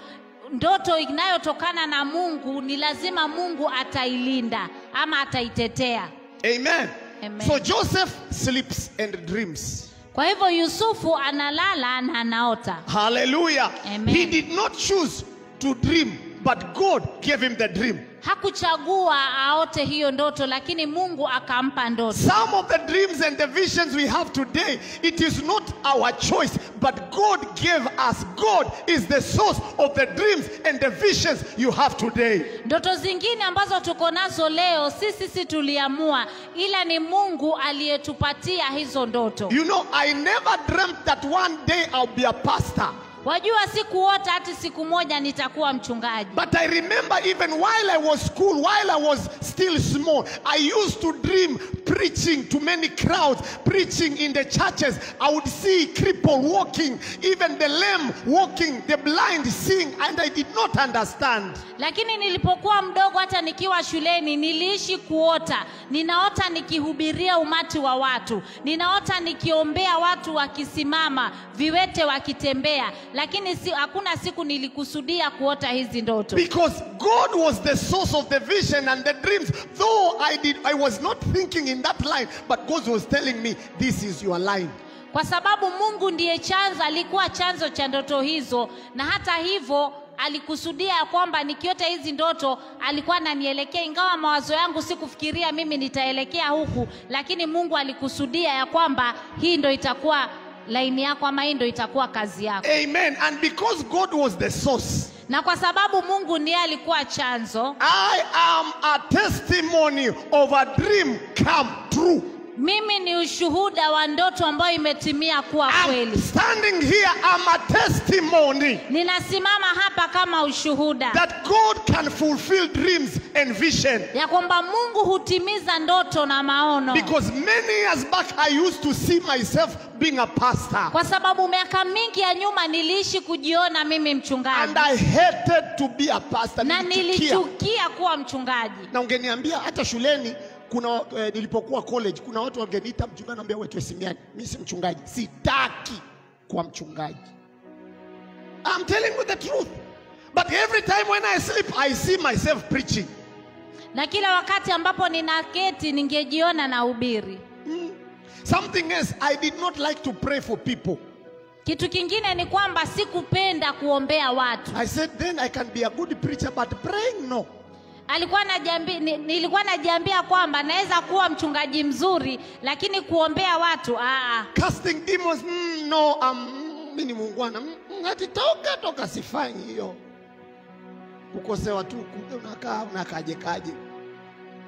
ndoto inayotokana na Mungu ni lazima Mungu atailinda ama ataitetea. Amen. Amen. So Joseph sleeps and dreams. Kwa hivyo Yusufu analala na anaota. Hallelujah. Amen. He did not choose to dream, but God gave him the dream. Hakuchagua aote hiyo ndoto, lakini Mungu akampa ndoto. Some of the dreams and the visions we have today, it is not our choice, but God gave us. God is the source of the dreams and the visions you have today. Ndoto zingine ambazo tuko nazo leo si sisi tuliamua, ila ni Mungu aliyetupatia hizo ndoto. You know, I never dreamt that one day I'll be a pastor. Wajua, sikuota hati siku moja nitakuwa mchungaji, But I remember even while I was school, while I was still small, I used to dream preaching to many crowds, preaching in the churches. I would see cripple walking, even the lame walking, the blind seeing, and I did not understand. lakini nilipokuwa mdogo, hata nikiwa shuleni, niliishi kuota. Ninaota nikihubiria umati wa watu, ninaota nikiombea watu wakisimama, viwete wakitembea, lakini si, hakuna siku nilikusudia kuota hizi ndoto. Because God was the source of the vision and the dreams. Though I did I was not thinking in that line, but God was telling me this is your line. kwa sababu Mungu ndiye chanzo, alikuwa chanzo cha ndoto hizo, na hata hivyo alikusudia ya kwamba nikiota hizi ndoto alikuwa ananielekea, ingawa mawazo yangu sikufikiria mimi nitaelekea huku, lakini Mungu alikusudia ya kwamba hii ndo itakuwa laini yako ama hii ndio itakuwa kazi yako. Amen. And because God was the source, Na kwa sababu Mungu ndiye alikuwa chanzo, I am a testimony of a dream come true. Mimi ni ushuhuda wa ndoto ambayo imetimia kuwa kweli. I'm standing here, I'm a testimony Ninasimama hapa kama ushuhuda that God can fulfill dreams and vision. ya kwamba Mungu hutimiza ndoto na maono. Because many years back, I used to see myself being a pastor. kwa sababu miaka mingi ya nyuma niliishi kujiona mimi mchungaji. And I hated to be a pastor. na nilichukia kuwa mchungaji. Na ungeniambia hata shuleni kuna eh, nilipokuwa college kuna watu wangeniita mchungaji, naambia wewe tu Simiani, mimi si mchungaji, sitaki kwa mchungaji. I'm telling you the truth. But every time when I sleep, I see myself preaching. Na kila wakati ambapo ninaketi ningejiona na ubiri. Something else, I did not like to pray for people. Kitu kingine ni kwamba sikupenda kuombea watu. I said, then I can be a good preacher, but praying, no. Alikuwa najiambi, nilikuwa najiambia kwamba naweza kuwa mchungaji mzuri, lakini kuombea watu aa, Casting demons, mm, no. Um, mimi ni muungwana. Mm, mm, toka toka, sifanyi hiyo. Kukosewa tu, unakaa unakaje kaje.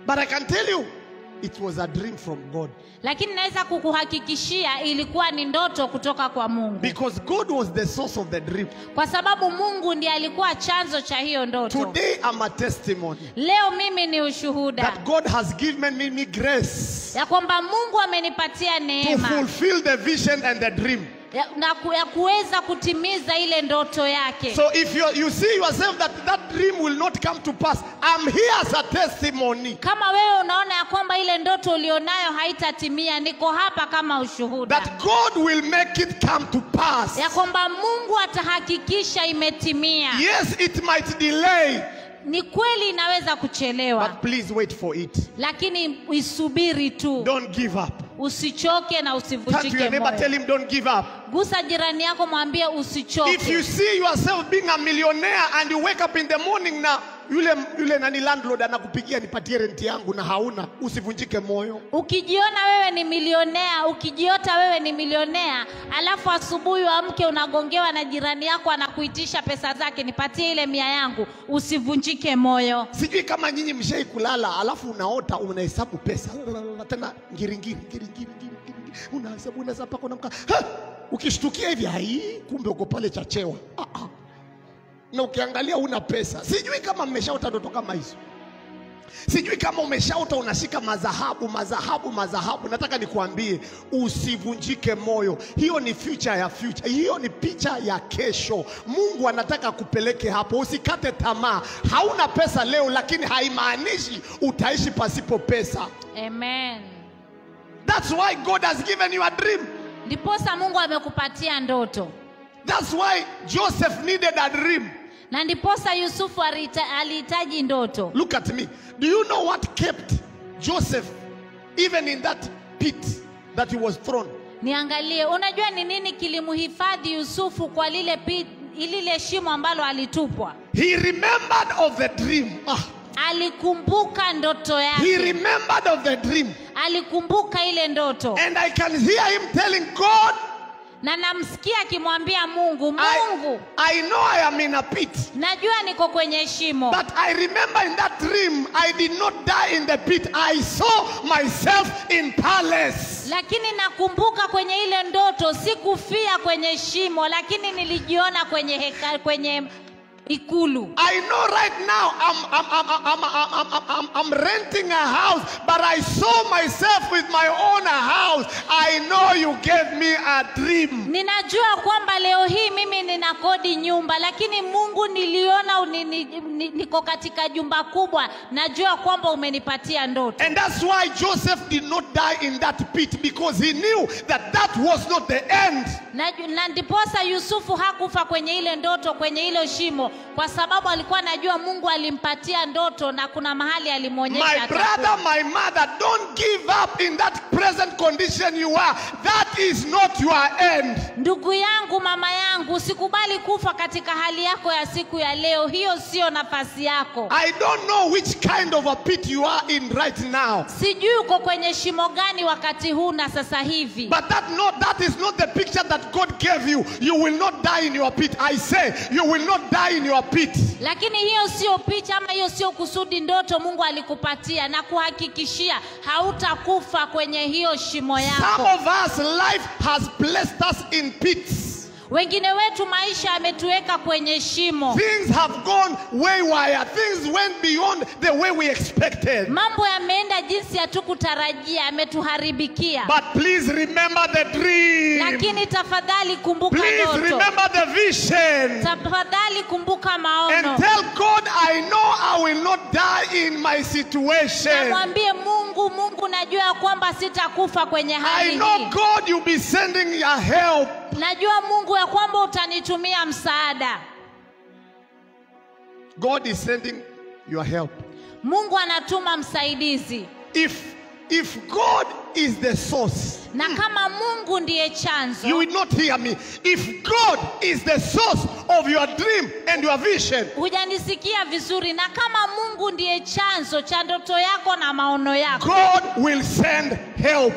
But I can tell you, it was a dream from God. lakini naweza kukuhakikishia ilikuwa ni ndoto kutoka kwa Mungu, Because God was the source of the dream. kwa sababu Mungu ndiye alikuwa chanzo cha hiyo ndoto. Today I'm a testimony Leo mimi ni ushuhuda that God has given me, me grace ya kwamba Mungu amenipatia to neema fulfill the vision and the dream. Ya, na ya kuweza kutimiza ile ndoto yake. So if you, you see yourself that that dream will not come to pass, I'm here as a testimony Kama wewe unaona ya kwamba ile ndoto ulionayo haitatimia, niko hapa kama ushuhuda that God will make it come to pass. ya kwamba Mungu atahakikisha imetimia. Yes, it might delay, Ni kweli inaweza kuchelewa, but please wait for it. lakini isubiri tu, Don't give up. Usichoke na usivunjike your tell him, don't give up. Gusa jirani yako, mwambie If you see yourself being a millionaire and you wake up in the morning na yule, yule nani landlord anakupigia nipatie renti yangu na hauna, usivunjike moyo. Ukijiona wewe ni milionea, ukijiota wewe ni milionea, alafu asubuhi uamke unagongewa na jirani yako anakuitisha pesa zake, nipatie ile mia yangu, usivunjike moyo. Sijui kama nyinyi mshai kulala alafu unaota unahesabu pesa tena ngiringiri ngiringiri ngiringiri unahesabu unahesabu pako namka ukishtukia hivi hai kumbe uko pale chachewa ah, ah. Na ukiangalia una pesa. Sijui kama mmeshaota ndoto kama hizo. Sijui kama umeshaota unashika madhahabu madhahabu madhahabu. Nataka nikuambie usivunjike moyo, hiyo ni future ya future, hiyo ni picha ya kesho. Mungu anataka kupeleke hapo, usikate tamaa. Hauna pesa leo, lakini haimaanishi utaishi pasipo pesa. Amen. That's why God has given you a dream. Ndiposa Mungu amekupatia ndoto, That's why Joseph needed a dream. Na ndiposa Yusufu alihitaji ndoto. Look at me. Do you know what kept Joseph even in that pit that he was thrown? Niangalie, unajua ni nini kilimhifadhi Yusufu kwa lile, pit, lile shimo ambalo alitupwa? He remembered of the dream. Ah, Alikumbuka ndoto he remembered of the dream. alikumbuka ile ndoto, And I can hear him telling God, na namsikia akimwambia Mungu, I, Mungu, I know I am in a pit. najua niko kwenye shimo, But I remember in that dream, I did not die in the pit. I saw myself in palace. lakini nakumbuka kwenye ile ndoto sikufia kwenye shimo, lakini nilijiona kwenye heka, kwenye ikulu. I know right now I'm, I'm, I'm, I'm, I'm, I'm, I'm, I'm renting a house, but I saw myself with my own house. I know you gave me a dream. Ninajua kwamba leo hii mimi ninakodi nyumba, lakini Mungu niliona niko katika jumba kubwa. Najua kwamba umenipatia ndoto, And that's why Joseph did not die in that pit because he knew that that was not the end. na ndiposa Yusufu hakufa kwenye ile ndoto, kwenye hilo shimo, kwa sababu alikuwa anajua Mungu alimpatia ndoto na kuna mahali My brother, my mother, don't give up in that present condition you are. That is not your end. ndugu yangu mama yangu usikubali kufa katika hali yako ya siku ya leo hiyo sio nafasi yako I don't know which kind of a pit you are in right now. sijui uko kwenye shimo gani wakati huu na sasa hivi But that not that is not the picture that God gave you. You will not die in your pit. I say you will not die in your pit. lakini hiyo sio picha ama hiyo sio kusudi ndoto mungu alikupatia na kuhakikishia hautakufa kwenye hiyo shimo yako. Some of us life has placed us in pits. Wengine wetu maisha yametuweka kwenye shimo Things have gone waywire. Things went beyond the way we expected. mambo yameenda jinsi hatukutarajia yametuharibikia But please remember the dream. lakini tafadhali kumbuka Please noto. remember the vision. tafadhali kumbuka maono And tell God, I know I will not die in my situation. namwambie mungu mungu najua ya kwamba sitakufa kwenye hali hii I know God, you'll be sending your help. Najua mungu ya kwamba utanitumia msaada God is sending your help. mungu anatuma msaidizi If if God is the source, na kama mungu ndiye chanzo you will not hear me. If God is the source of your dream and your vision, hujanisikia vizuri na kama mungu ndiye chanzo cha ndoto yako na maono yako God will send help.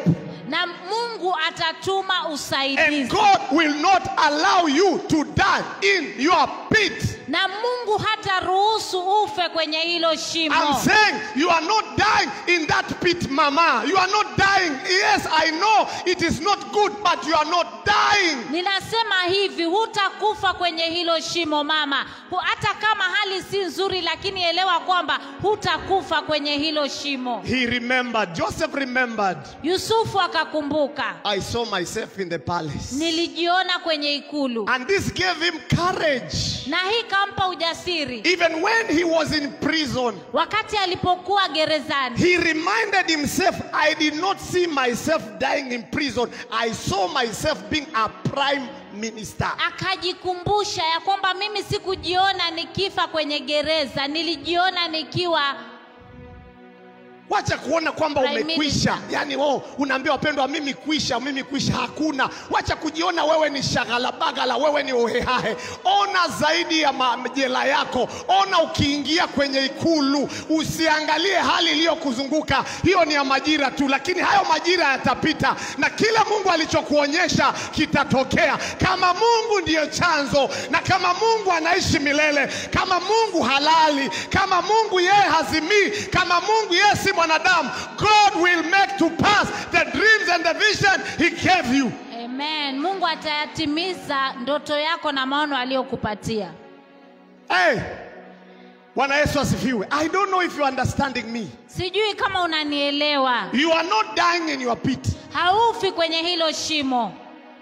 Na mungu atatuma And usaidizi God will not allow you to die in your pit. Na mungu hata ruhusu ufe kwenye hilo shimo I'm saying you are not dying in that pit, mama. You are not dying. Yes, I know it is not good, but you are not dying. ninasema hivi hutakufa kwenye hilo shimo mama Hu- hata kama hali si nzuri lakini elewa kwamba hutakufa kwenye hilo shimo He remembered. Joseph remembered. yusufu akakumbuka I saw myself in the palace. nilijiona kwenye ikulu And this gave him courage. na hii kampa ujasiri Even when he was in prison, wakati alipokuwa gerezani he reminded himself, I did not see myself dying in prison. I saw myself being a prime minister. akajikumbusha ya kwamba mimi sikujiona nikifa kwenye gereza nilijiona nikiwa Wacha kuona kwamba umekwisha, yaani wewe oh, unaambia wapendwa, mimi kwisha, mimi kwisha. Hakuna. Wacha kujiona wewe ni shaghalabagala wewe ni ohehahe. Ona zaidi ya majela yako, ona ukiingia kwenye ikulu, usiangalie hali iliyokuzunguka. Hiyo ni ya majira tu, lakini hayo majira yatapita, na kila Mungu alichokuonyesha kitatokea. Kama Mungu ndiyo chanzo, na kama Mungu anaishi milele, kama Mungu halali, kama Mungu yeye hazimii, kama Mungu yeye si mwanadamu, God will make to pass the dreams and the vision he gave you. amen mungu atayatimiza ndoto yako na maono aliyokupatia Hey, Bwana Yesu asifiwe. I don't know if you're understanding me. sijui kama unanielewa You are not dying in your pit. haufi kwenye hilo shimo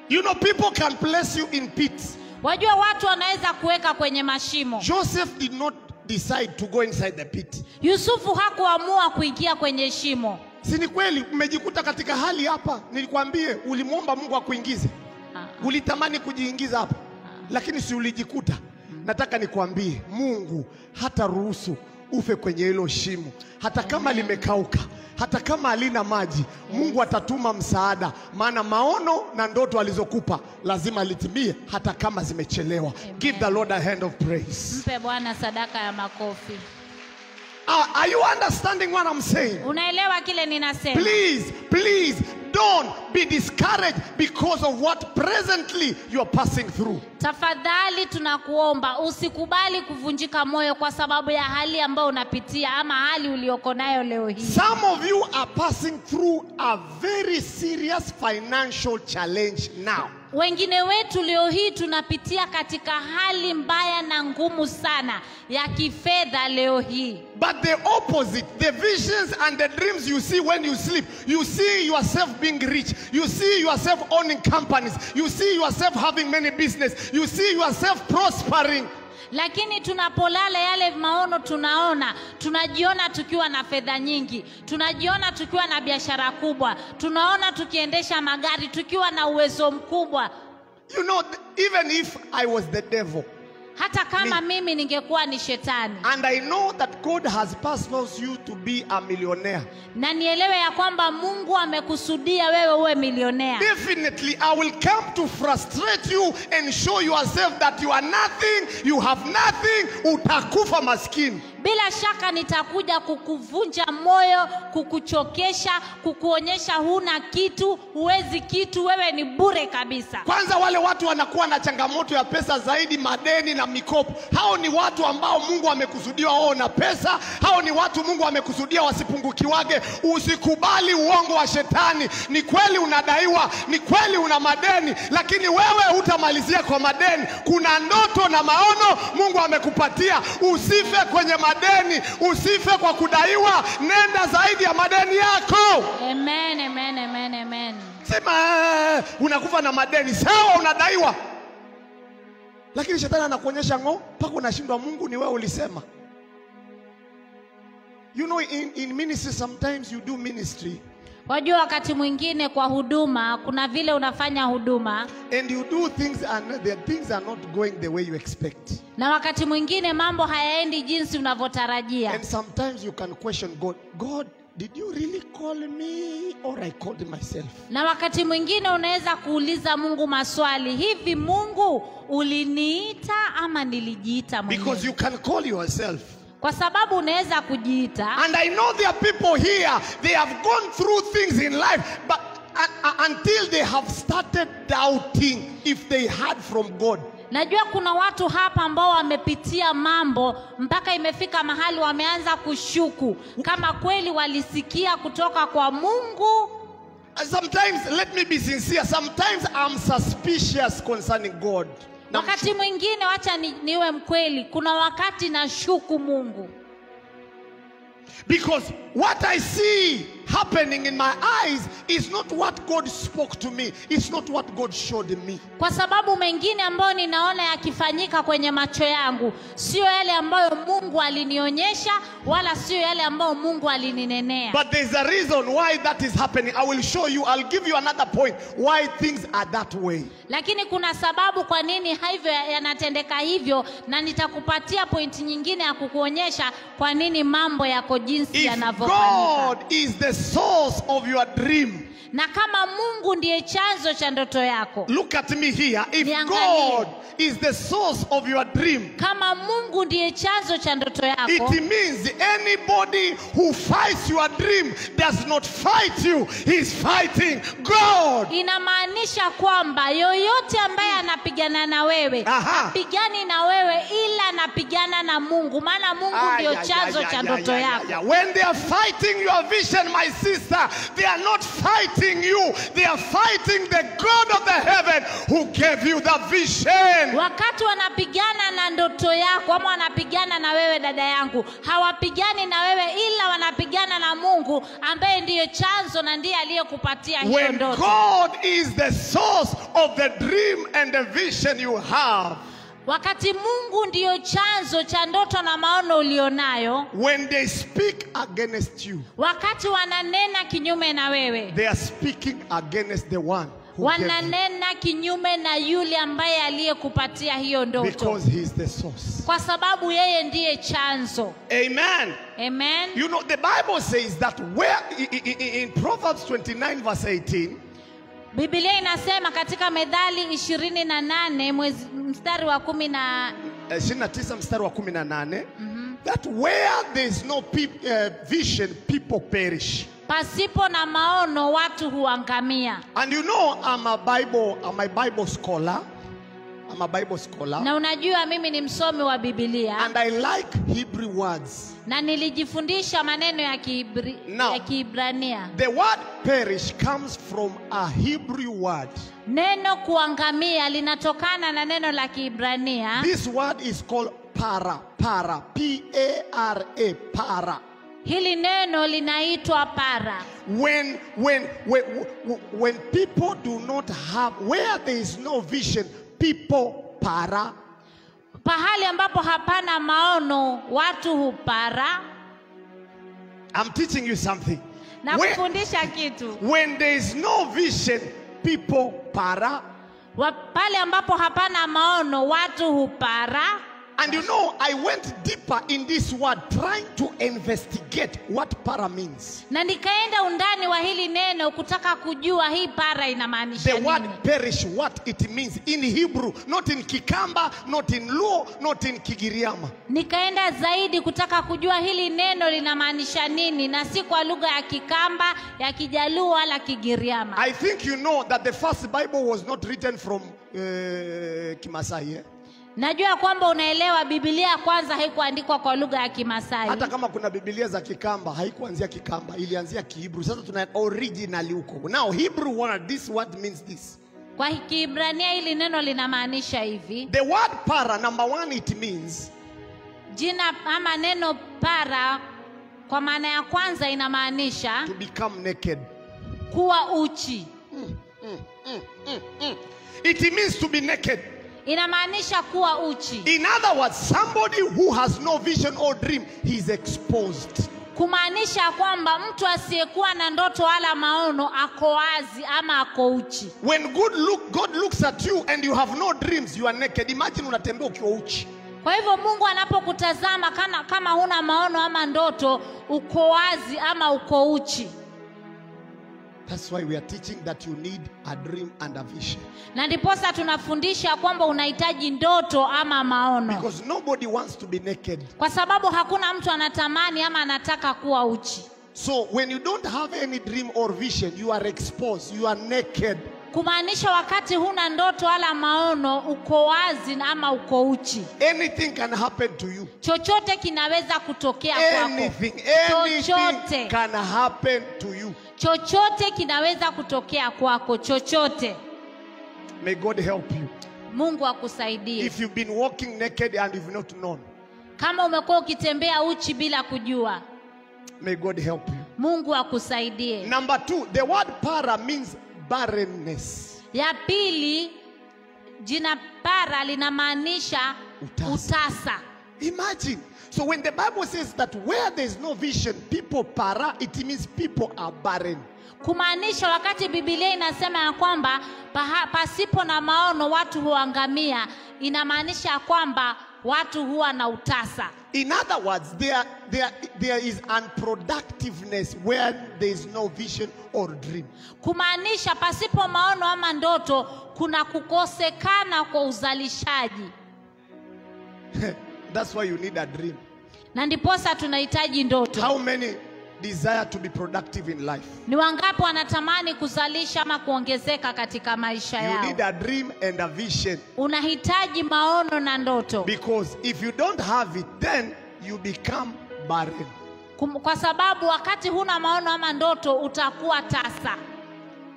You know, people can place you in pits. wajua watu wanaweza kuweka kwenye mashimo Joseph did not decide to go inside the pit. yusufu hakuamua kuingia kwenye shimo Si ni kweli umejikuta katika hali hapa? Nilikwambie ulimwomba Mungu akuingize. Ah, Ulitamani kujiingiza hapa, lakini si ulijikuta. Nataka nikwambie, Mungu hata ruhusu ufe kwenye hilo shimo, hata kama limekauka, hata kama halina maji. Mungu atatuma msaada, maana maono na ndoto alizokupa lazima litimie, hata kama zimechelewa. Give the Lord a hand of praise. mpe bwana sadaka ya makofi Are, are you understanding what I'm saying? unaelewa kile ninasema Please, please don't be discouraged because of what presently you're passing through. tafadhali tunakuomba usikubali kuvunjika moyo kwa sababu ya hali ambayo unapitia ama hali ulioko nayo leo hii Some of you are passing through a very serious financial challenge now. Wengine wetu leo hii tunapitia katika hali mbaya na ngumu sana ya kifedha leo hii But the opposite, the visions and the dreams you see when you sleep, you see yourself being rich, you see yourself owning companies, you see yourself having many business, you see yourself prospering. Lakini tunapolala yale maono tunaona tunajiona tukiwa na fedha nyingi tunajiona tukiwa na biashara kubwa tunaona tukiendesha magari tukiwa na uwezo mkubwa. You know, even if I was the devil, hata kama me. mimi ningekuwa ni shetani and I know that God has purposed you to be a millionaire. na nielewe ya kwamba mungu amekusudia wewe uwe milionea Definitely, I will come to frustrate you and show yourself that you are nothing, you have nothing, utakufa maskini. Bila shaka nitakuja kukuvunja moyo kukuchokesha kukuonyesha huna kitu huwezi kitu wewe ni bure kabisa Kwanza wale watu wanakuwa na changamoto ya pesa zaidi, madeni na mikopo. Hao ni watu ambao Mungu amekusudia wao na pesa. Hao ni watu Mungu amekusudia wasipungukiwage. Usikubali uongo wa shetani. Ni kweli unadaiwa, ni kweli una madeni, lakini wewe hutamalizia kwa madeni. Kuna ndoto na maono Mungu amekupatia. Usife kwenye madeni, usife kwa kudaiwa. Nenda zaidi ya madeni yako. amen, amen, amen, amen. Sema "Eh, unakufa na madeni, sawa, unadaiwa, lakini shetani anakuonyesha ng'o mpaka unashindwa. Mungu, ni wewe ulisema. You know, in, in ministry sometimes you do ministry wajua wakati mwingine kwa huduma kuna vile unafanya huduma and you do things and the things are not going the way you expect. na wakati mwingine mambo hayaendi jinsi unavyotarajia And sometimes you can question God. God, did you really call me or I called myself? na wakati mwingine unaweza kuuliza mungu maswali hivi mungu uliniita ama nilijiita Because you can call yourself. Kwa sababu unaweza kujiita And I know there are people here, they have gone through things in life, but uh, uh, until they have started doubting if they heard from God. najua kuna watu hapa ambao wamepitia mambo mpaka imefika mahali wameanza kushuku kama kweli walisikia kutoka kwa mungu sometimes, let me be sincere, sometimes I'm suspicious concerning God. Wakati mwingine wacha ni, niwe mkweli kuna wakati nashuku mungu. Because what I see happening in my eyes is not what God spoke to me, it's not what God showed me. kwa sababu mengine ambayo ninaona yakifanyika kwenye macho yangu sio yale ambayo mungu alinionyesha wala sio yale ambayo mungu alininenea But there's a reason why that is happening. I will show you, I'll give you another point why things are that way. lakini kuna sababu kwa nini hivyo yanatendeka hivyo na nitakupatia pointi nyingine ya kukuonyesha kwa nini mambo yako jinsi yanavyofanyika God is the source of your dream, na kama mungu ndiye chanzo cha ndoto yako look at me here. If Niangalie. God is the source of your dream, kama mungu ndiye chanzo cha ndoto yako it means anybody who fights your dream does not fight you, he's fighting God. inamaanisha kwamba yoyote ambaye anapigana na wewe apigani na wewe ila anapigana na mungu maana mungu ndiye chanzo cha ndoto yako. When they are fighting your vision, my sister, they are not fighting you. They are fighting the God of the heaven who gave you the vision. wakati wanapigana na ndoto yako ama wanapigana na wewe dada yangu hawapigani na wewe ila wanapigana na mungu ambaye ndiyo chanzo na ndiye aliyekupatia hiyo ndoto. When God is the source of the dream and the vision you have, wakati mungu ndiyo chanzo cha ndoto na maono ulionayo when they speak against you, wakati wananena kinyume na wewe they are speaking against the one who wananena kinyume na yule ambaye aliyekupatia hiyo ndoto because he is the source. kwa sababu yeye ndiye chanzo Amen. amen You know, the Bible says that where in Proverbs 29, verse 18, Biblia inasema katika Methali ishirini na nane mwezi mstari wa kumi na eh, 29 mstari wa 18 that where there is no pe uh, vision people perish. Pasipo na maono watu huangamia. and you know I'm a Bible I'm a Bible scholar. I'm a Bible scholar. Na unajua mimi ni msomi wa Biblia. And I like Hebrew words na nilijifundisha maneno ya Now. ya Kiibrania. the word perish comes from a Hebrew word Neno kuangamia linatokana na neno la Kiibrania. this word is called para para P A R A para Hili neno linaitwa para. when when when when people do not have where there is no vision people para Pahali ambapo hapana maono watu hupara. i'm teaching you something Na kufundisha kitu. when there is no vision people para pale ambapo hapana maono watu hupara And you know, I went deeper in this word, trying to investigate what para means. na nikaenda undani wa hili neno kutaka kujua hii para inamaanisha The word perish, what it means in Hebrew, not in Kikamba, not in Luo, not in Kigiriama. nikaenda zaidi kutaka kujua hili neno linamaanisha nini na si kwa lugha ya kikamba ya kijaluo wala kigiriama I think you know that the first Bible was not written from uh, Kimasai. Eh? Najua kwamba unaelewa Biblia kwanza haikuandikwa kwa lugha ya kimasai Hata kama kuna Biblia za Kikamba, haikuanzia Kikamba, ilianzia Kihibru. Sasa tuna originally huko. Now Hebrew word, this word means this. kwa kiibrania hili neno linamaanisha hivi The word para, number one, it means jina ama neno para kwa maana ya kwanza inamaanisha to become naked. kuwa uchi Mm, mm, mm, mm, mm. It means to be naked. Inamaanisha kuwa uchi In other words, somebody who has no vision or dream, he's exposed. kumaanisha kwamba mtu asiyekuwa na ndoto wala maono ako wazi ama ako uchi When good look, God looks at you and you have no dreams, you are naked. Imagine unatembea ukiwa uchi. kwa hivyo mungu anapokutazama kama, kama huna maono ama ndoto uko wazi ama uko uchi That's why we are teaching that you need a dream and a vision. na ndiposa tunafundisha kwamba unahitaji ndoto ama maono Because nobody wants to be naked. kwa sababu hakuna mtu anatamani ama anataka kuwa uchi So when you don't have any dream or vision, you are exposed, you are naked. kumaanisha wakati huna ndoto wala maono uko wazi ama uko uchi Anything can happen to you. chochote kinaweza kutokea kwako Anything, anything chochote can happen to you. Chochote kinaweza kutokea kwako chochote May God help you. mungu akusaidie If you've been walking naked and you've not known, kama umekuwa ukitembea uchi bila kujua may God help you. mungu akusaidie Number two, the word para means barrenness. ya pili jina para linamaanisha Utasa. utasa Imagine. So when the Bible says that where there is no vision, people para, it means people are barren. kumaanisha wakati bibilia inasema ya kwamba paha, pasipo na maono watu huangamia inamaanisha ya kwamba watu huwa na utasa In other words, there, there, there is unproductiveness where there is no vision or dream. kumaanisha pasipo maono ama ndoto kuna kukosekana kwa uzalishaji That's why you need a dream. na ndiposa tunahitaji ndoto How many desire to be productive in life? ni wangapi wanatamani kuzalisha ama kuongezeka katika maisha yao? You need a dream and a vision. unahitaji maono na ndoto Because if you don't have it, then you become barren. Kwa sababu wakati huna maono ama ndoto utakuwa tasa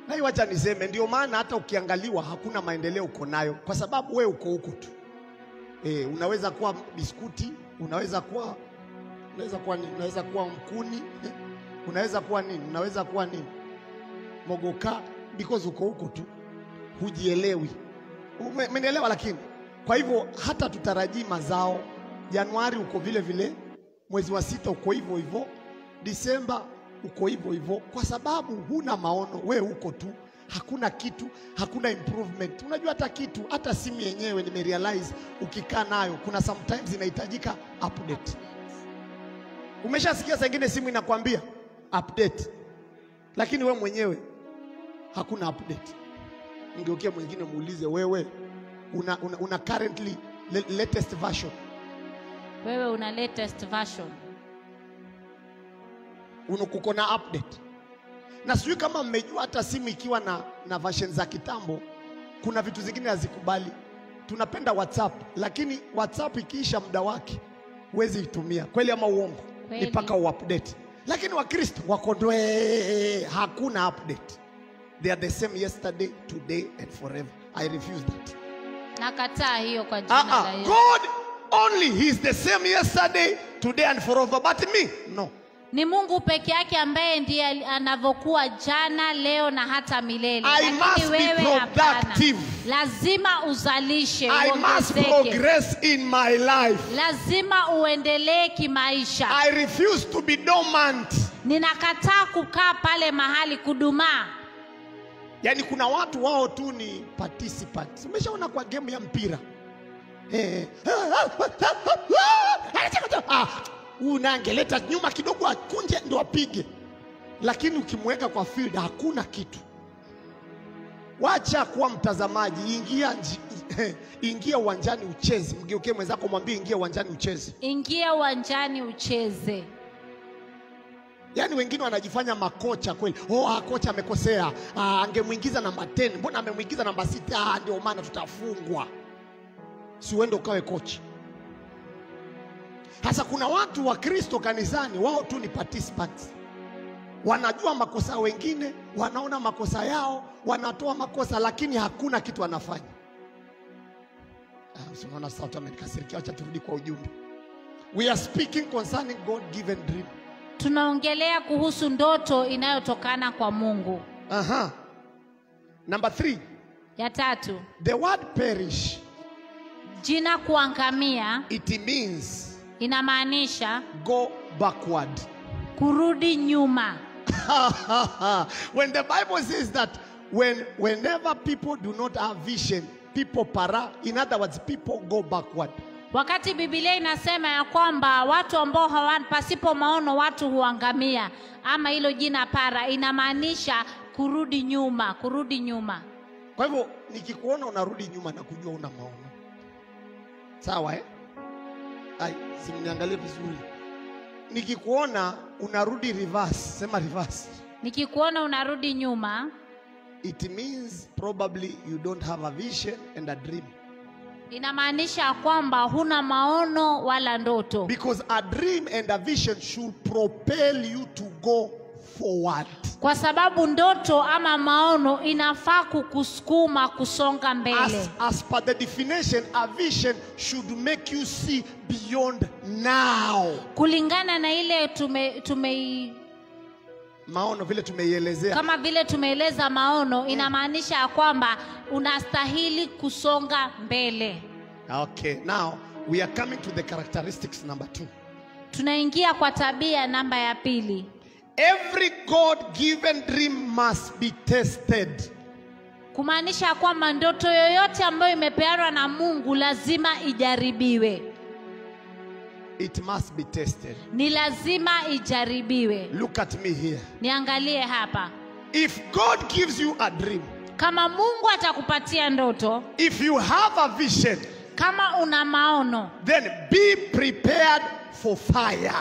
Na hiyo wacha niseme, ndio maana hata ukiangaliwa hakuna maendeleo uko nayo, kwa sababu wewe uko huko tu. E, unaweza kuwa biskuti, unaweza kuwa unaweza kuwa nini? Unaweza kuwa mkuni, eh, unaweza kuwa nini? Unaweza kuwa nini? Mogoka, because uko huko tu, hujielewi. Ume- Umenielewa? Lakini kwa hivyo hata tutarajii mazao. Januari uko vile vile, mwezi wa sita uko hivyo hivyo, Disemba uko hivyo hivyo, kwa sababu huna maono. We uko tu, hakuna kitu, hakuna improvement. Unajua hata kitu, hata simu yenyewe nimerealize, ukikaa nayo kuna sometimes inahitajika update. Umeshasikia saa ingine simu inakwambia update, lakini we mwenyewe hakuna update. Mgeukie mwingine muulize, wewe una, una, una currently latest version wewe una latest version Unakuko na update na sijui kama mmejua hata simu ikiwa na, na version za kitambo kuna vitu zingine hazikubali. Tunapenda whatsapp lakini whatsapp ikiisha muda wake huwezi itumia. Kweli ama uongo? Ni mpaka uupdate lakini wakristo wako ndwe hakuna update. They are the same yesterday today and forever. I refuse that. Nakataa hiyo kwa jina la uh-uh. Yesu. God only he is the same yesterday today and forever. But me no ni mungu peke yake ambaye ndiye anavyokuwa jana leo na hata milele I must be wewe productive. lazima uzalishe I must progress in my life. lazima uendelee kimaisha I refuse to be dormant. ninakataa kukaa pale mahali kudumaa yaani kuna watu wao tu ni participants umeshaona kwa game ya mpira Eh. Huyu naye angeleta nyuma kidogo akunje ndo apige. Lakini ukimweka kwa field hakuna kitu. Wacha kuwa mtazamaji ingia ingia uwanjani ucheze. Mgeukie mwenzako mwambie ingia uwanjani ucheze. Ingia uwanjani ucheze. Yaani wengine wanajifanya makocha kweli. Oh, ah, kocha amekosea. Ah, angemwingiza namba 10 mbona amemwingiza namba 6 ah, ndio maana tutafungwa. Si uende ukawe kocha sasa kuna watu wa kristo kanisani wao tu ni participants. Wanajua makosa wengine wanaona makosa yao wanatoa makosa lakini hakuna kitu wanafanya. Unaona, usiona sauti amenikasirikia acha turudi kwa ujumbe. We are speaking concerning god given dream. Tunaongelea kuhusu ndoto inayotokana kwa mungu. Aha. Number three, ya tatu. The word perish, jina kuangamia. It means inamaanisha go backward. kurudi nyuma when the Bible says that when whenever people do not have vision, people para, in other words, people go backward. wakati bibilia inasema ya kwamba watu ambao pasipo maono watu huangamia ama hilo jina para inamaanisha kurudi nyuma kurudi nyuma Kwa hivyo nikikuona unarudi nyuma na kujua una maono. Sawa eh? Ai, simniangalie vizuri. Nikikuona unarudi reverse, sema reverse. nikikuona unarudi nyuma It means probably you don't have a vision and a dream. inamaanisha kwamba huna maono wala ndoto Because a dream and a vision should propel you to go forward. kwa sababu ndoto ama maono inafaa kukusukuma kusonga mbele As, as per the definition, a vision should make you see beyond now. kulingana na ile tume, tume Maono vile tumeielezea. kama vile tumeeleza maono inamaanisha ya kwamba unastahili kusonga mbele Okay, now we are coming to the characteristics number two. tunaingia kwa tabia namba ya pili Every God given dream must be tested. kumaanisha kwamba ndoto yoyote ambayo imepeanwa na mungu lazima ijaribiwe It must be tested. ni lazima ijaribiwe Look at me here. niangalie hapa If God gives you a dream, kama mungu atakupatia ndoto if you have a vision, kama una maono then be prepared for fire.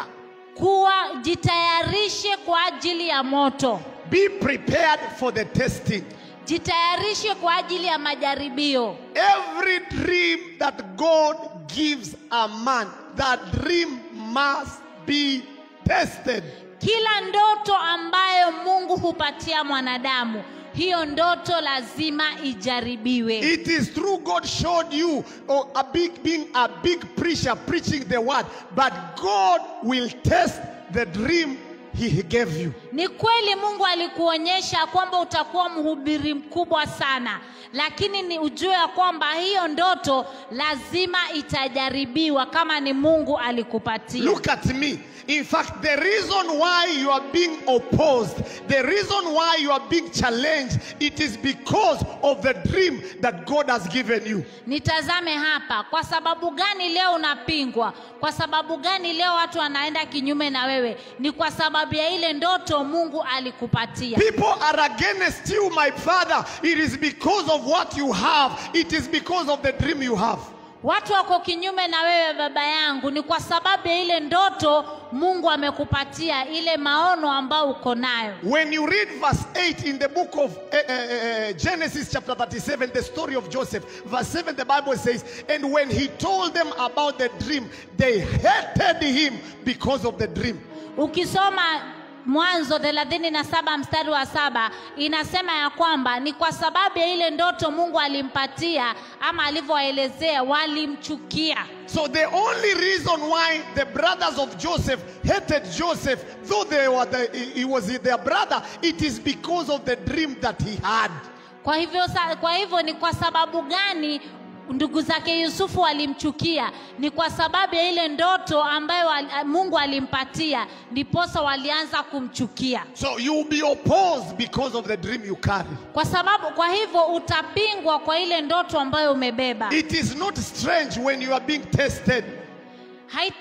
Kuwa jitayarishe kwa ajili ya moto Be prepared for the testing. jitayarishe kwa ajili ya majaribio Every dream that God gives a man, that dream must be tested. kila ndoto ambayo mungu hupatia mwanadamu hiyo ndoto lazima ijaribiwe. It is true God showed you oh, a big being a big preacher preaching the word, but God will test the dream he gave you. ni kweli mungu alikuonyesha kwamba utakuwa mhubiri mkubwa sana lakini ni ujue ya kwamba hiyo ndoto lazima itajaribiwa kama ni mungu alikupatia Look at me. In fact, the reason why you are being opposed, the reason why you are being challenged, it is because of the dream that God has given you. nitazame hapa kwa sababu gani leo unapingwa kwa sababu gani leo watu wanaenda kinyume na wewe ni kwa sababu ya ile ndoto mungu alikupatia People are against you, my father. It is because of what you have, it is because of the dream you have. watu wako kinyume na wewe baba yangu ni kwa sababu ya ile ndoto mungu amekupatia ile maono ambayo uko nayo When you read verse 8 in the book of uh, uh, Genesis, chapter 37, the story of Joseph, verse 7, the Bible says, And when he told them about the dream, they hated him because of the dream. Ukisoma mwanzo thelathini na saba mstari wa saba inasema ya kwamba ni kwa sababu ya ile ndoto mungu alimpatia ama alivyoelezea, walimchukia So the only reason why the brothers of Joseph hated Joseph, though they were the, he he was their brother, it is because of the dream that he had. kwa hivyo, kwa hivyo ni kwa sababu gani ndugu zake Yusufu walimchukia ni kwa sababu ya ile ndoto ambayo wali- Mungu alimpatia, ndiposa walianza kumchukia. So you will be opposed because of the dream you carry. Kwa sababu kwa hivyo utapingwa kwa ile ndoto ambayo umebeba. It is not strange when you are being tested. Hai,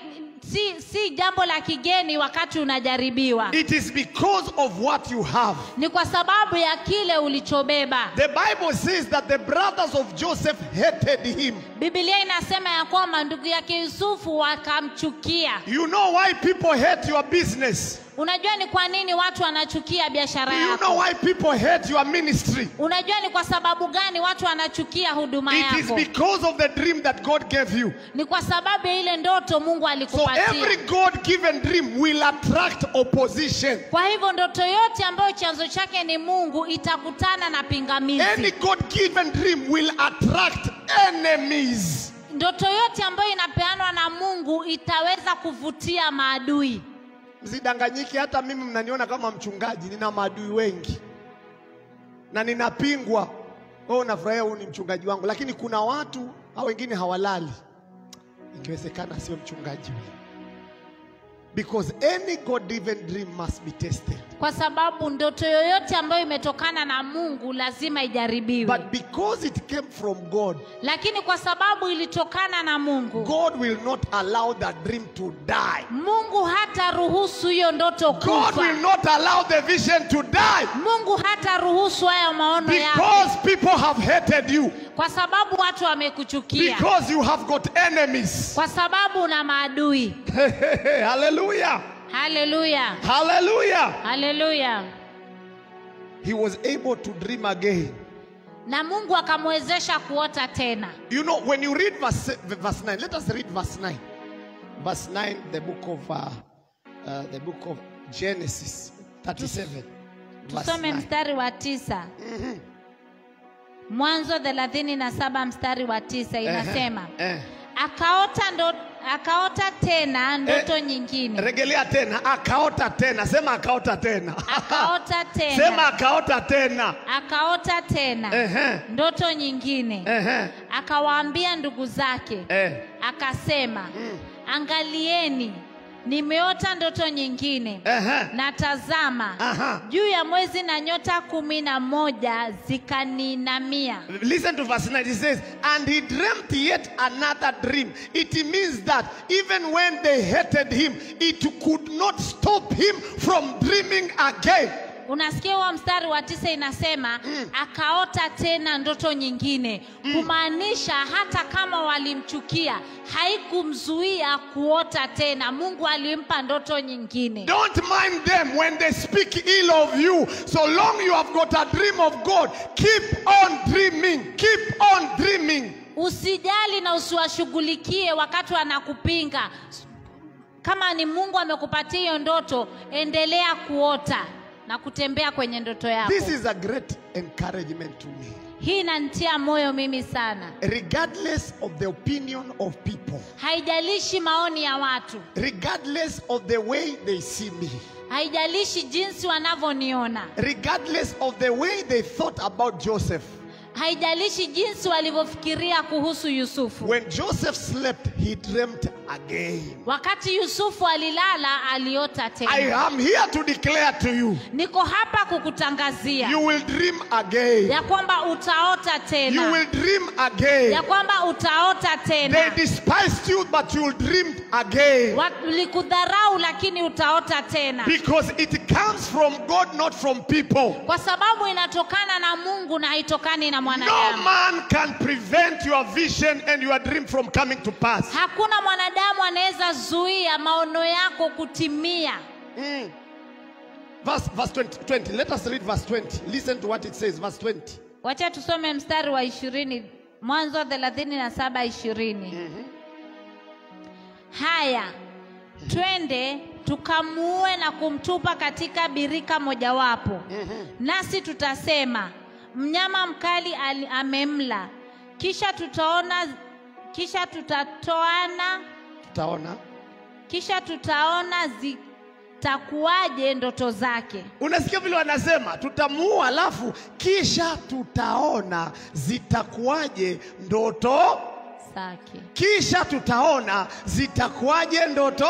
si, si jambo la kigeni wakati unajaribiwa, It is because of what you have. ni kwa sababu ya kile ulichobeba. The Bible says that the brothers of Joseph hated him. Biblia inasema ya kwamba ndugu yake Yusufu wakamchukia. You know why people hate your business? Unajua ni kwa nini watu wanachukia biashara yako? you know why people hate your ministry? Unajua ni kwa sababu gani watu wanachukia huduma yako? It is because of the dream that God gave you. Ni kwa sababu ya ile ndoto Mungu alikupatia. So every God given dream will attract opposition. Kwa hivyo ndoto yote ambayo chanzo chake ni Mungu itakutana na pingamizi. Any. God given dream will attract enemies. Ndoto yote ambayo inapeanwa na Mungu itaweza kuvutia maadui. Msidanganyiki, hata mimi mnaniona kama mchungaji, nina maadui wengi na ninapingwa. Wewe unafurahia huyu ni mchungaji wangu, lakini kuna watu hao wengine hawalali. ikiwezekana sio mchungaji huyu, because any God given dream must be tested. Kwa sababu ndoto yoyote ambayo imetokana na Mungu lazima ijaribiwe. But because it came from God, Lakini kwa sababu ilitokana na Mungu, God will not allow that dream to die. Mungu hata ruhusu hiyo ndoto God will not allow the vision to die Mungu hata ruhusu hayo maono yako, because people have hated you, kwa sababu watu wamekuchukia, because you have got enemies. kwa sababu una maadui. haleluya Haleluya, haleluya haleluya. He was able to dream again. Na Mungu akamwezesha kuota tena. You know, when you read verse, verse 9, let us read verse 9. Verse 9, the book of uh, uh, the book of Genesis 37. Tusome mstari wa tisa. Mwanzo thelathini na saba mstari wa tisa inasema Eh, akaota ndo, akaota tena ndoto Eh, nyingine regelea tena, akaota tena. Sema akaota tena. akaota tena, Sema akaota tena. akaota tena eh, ndoto nyingine eh, akawaambia ndugu zake Eh. akasema mm. angalieni nimeota ndoto nyingine Ehe. na tazama Aha. juu ya mwezi na nyota kumi na moja zikaninamia Listen to verse 9. It says, And he dreamt yet another dream. It means that even when they hated him, it could not stop him from dreaming again. Unasikia huo mstari wa tisa inasema mm. akaota tena ndoto nyingine mm. kumaanisha hata kama walimchukia haikumzuia kuota tena mungu alimpa ndoto nyingine Don't mind them when they speak ill of you. So long you have got a dream of God, keep on dreaming. Keep on dreaming. usijali na usiwashughulikie wakati wanakupinga kama ni mungu amekupatia hiyo ndoto endelea kuota na kutembea kwenye ndoto yako. This is a great encouragement to me. hii inanitia moyo mimi sana. Regardless of the opinion of people, haijalishi maoni ya watu. regardless of the way they see me, haijalishi jinsi wanavyoniona. regardless of the way they thought about Joseph. haijalishi jinsi walivyofikiria kuhusu yusufu. When Joseph slept, he dreamt again. wakati yusufu alilala aliota I am here to declare to you, niko hapa kukutangazia you will dream again. ya kwamba utaota You will dream again. ya kwamba utaota They despised you, but you will dream again. walikudharau lakini utaota tena Because it comes from God, not from people. kwa sababu inatokana na mungu na haitokani na No mwanadamu man can prevent your vision and your dream from coming to pass. hakuna mwanadamu anaweza zuia maono yako kutimia Mm. Verse, verse 20, 20. Let us read verse 20. Listen to what it says. Verse 20. wacha tusome mstari wa ishirini mwanzo thelathini na saba ishirini haya twende tukamuue na kumtupa katika birika mojawapo mm-hmm. nasi tutasema mnyama mkali amemla kisha tutaona kisha tutatoana Tutaona. kisha tutaona zi, zitakuwaje ndoto zake. Unasikia vile wanasema tutamuua, alafu kisha tutaona zitakuwaje ndoto, Zake kisha tutaona zitakuwaje ndoto.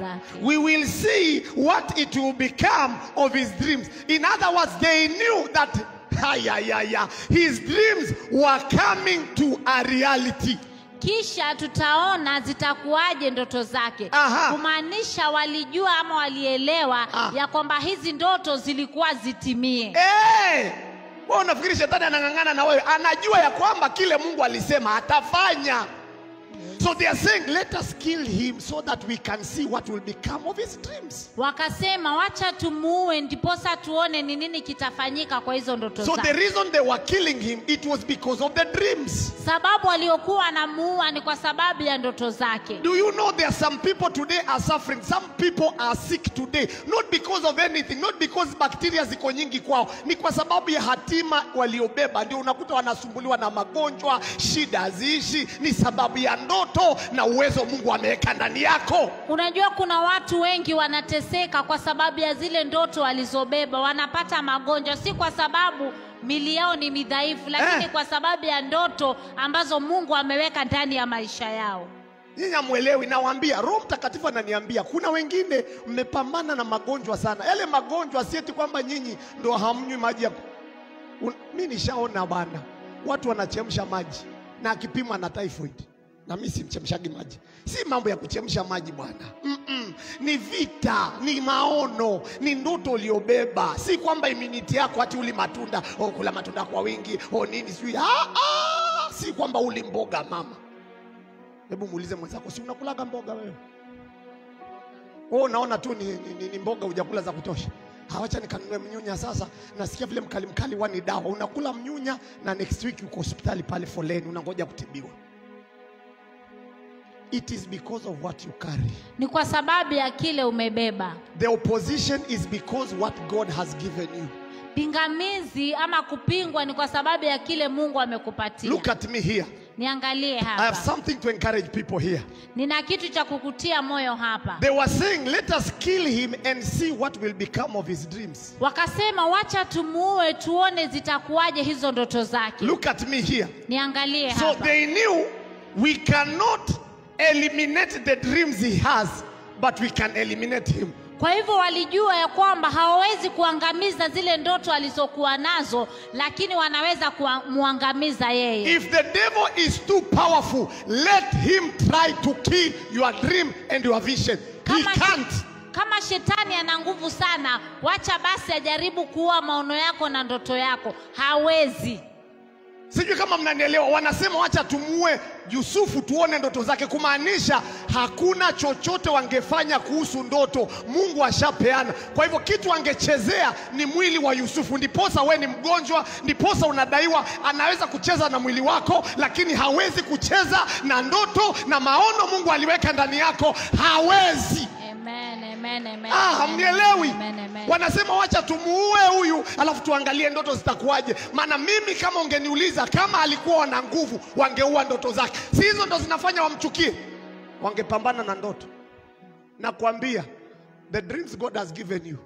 zake. We will see what it will become of his dreams. In other words, they knew that his dreams were coming to a reality. Kisha tutaona zitakuwaje ndoto zake. Kumaanisha walijua ama walielewa Aha. ya kwamba hizi ndoto zilikuwa zitimie. Hey! wewe unafikiri shetani anang'ang'ana na wewe? Anajua ya kwamba kile Mungu alisema atafanya. So they are saying, let us kill him so that we can see what will become of his dreams. Wakasema wacha tumuue, ndiposa tuone ni nini kitafanyika kwa hizo ndoto So the zake. reason they were killing him, it was because of the dreams. Sababu waliokuwa wanamuua ni kwa sababu ya ndoto zake. Do you know there are some people today are suffering? Some people are sick today, not because of anything, not because bacteria ziko nyingi kwao, ni kwa sababu ya hatima waliobeba. Ndio unakuta wanasumbuliwa na magonjwa, shida haziishi, ni sababu ya ndoto na uwezo Mungu ameweka ndani yako. Unajua kuna watu wengi wanateseka kwa sababu ya zile ndoto walizobeba, wanapata magonjwa, si kwa sababu mili yao ni midhaifu, lakini Eh. kwa sababu ya ndoto ambazo Mungu ameweka ndani ya maisha yao. Nyinyi hamwelewi, nawaambia, Roho Mtakatifu ananiambia kuna wengine mmepambana na magonjwa sana. Yale magonjwa si eti kwamba nyinyi ndo hamnywi maji ya Un- mi nishaona bana, watu wanachemsha maji na akipimwa na typhoid, na mimi simchemshagi maji. Si mambo ya kuchemsha maji bwana, Mm-mm. ni vita, ni maono, ni ndoto uliobeba. Si kwamba imunity yako ati uli matunda o kula matunda kwa wingi o nini sijui. Ah, ah, si kwamba uli mboga mama. Hebu muulize mwenzako, si unakulaga mboga wewe? Wewe unaona tu ni, ni, ni, ni mboga hujakula za kutosha. Hawacha nikanunue mnyunya sasa. Nasikia vile mkali mkali wani dawa. Unakula mnyunya na next week uko hospitali pale foleni unangoja kutibiwa. It is because of what you carry. Ni kwa sababu ya kile umebeba. The opposition is because what God has given you. Pingamizi ama kupingwa ni kwa sababu ya kile Mungu amekupatia. Look at me here. Niangalie I have something to encourage people here. nina kitu cha kukutia moyo hapa. They were saying, let us kill him and see what will become of his dreams. Wakasema wacha tumuue, tuone zitakuwaje hizo ndoto zake. Look at me here. Niangalie So they knew we cannot eliminate the dreams he has, but we can eliminate him. Kwa hivyo walijua ya kwamba hawawezi kuangamiza zile ndoto alizokuwa nazo, lakini wanaweza kumwangamiza yeye. If the devil is too powerful, let him try to kill your dream and your vision. He Kama, can't. kama shetani ana nguvu sana, wacha basi ajaribu kuua maono yako na ndoto yako. Hawezi. Sijui kama mnanielewa. Wanasema wacha tumue Yusufu tuone ndoto zake, kumaanisha hakuna chochote wangefanya kuhusu ndoto. Mungu ashapeana. Kwa hivyo kitu angechezea ni mwili wa Yusufu. Ndiposa we ni mgonjwa, ndiposa unadaiwa. Anaweza kucheza na mwili wako, lakini hawezi kucheza na ndoto na maono Mungu aliweka ndani yako. Hawezi. Amen, Ah, hamnielewi. Wanasema wacha tumuue huyu, alafu tuangalie ndoto zitakuwaje. Maana mimi kama ungeniuliza kama alikuwa wana nguvu, wangeua ndoto zake. Si hizo ndo zinafanya wamchukie? Wangepambana na ndoto. Nakwambia, the dreams God has given you,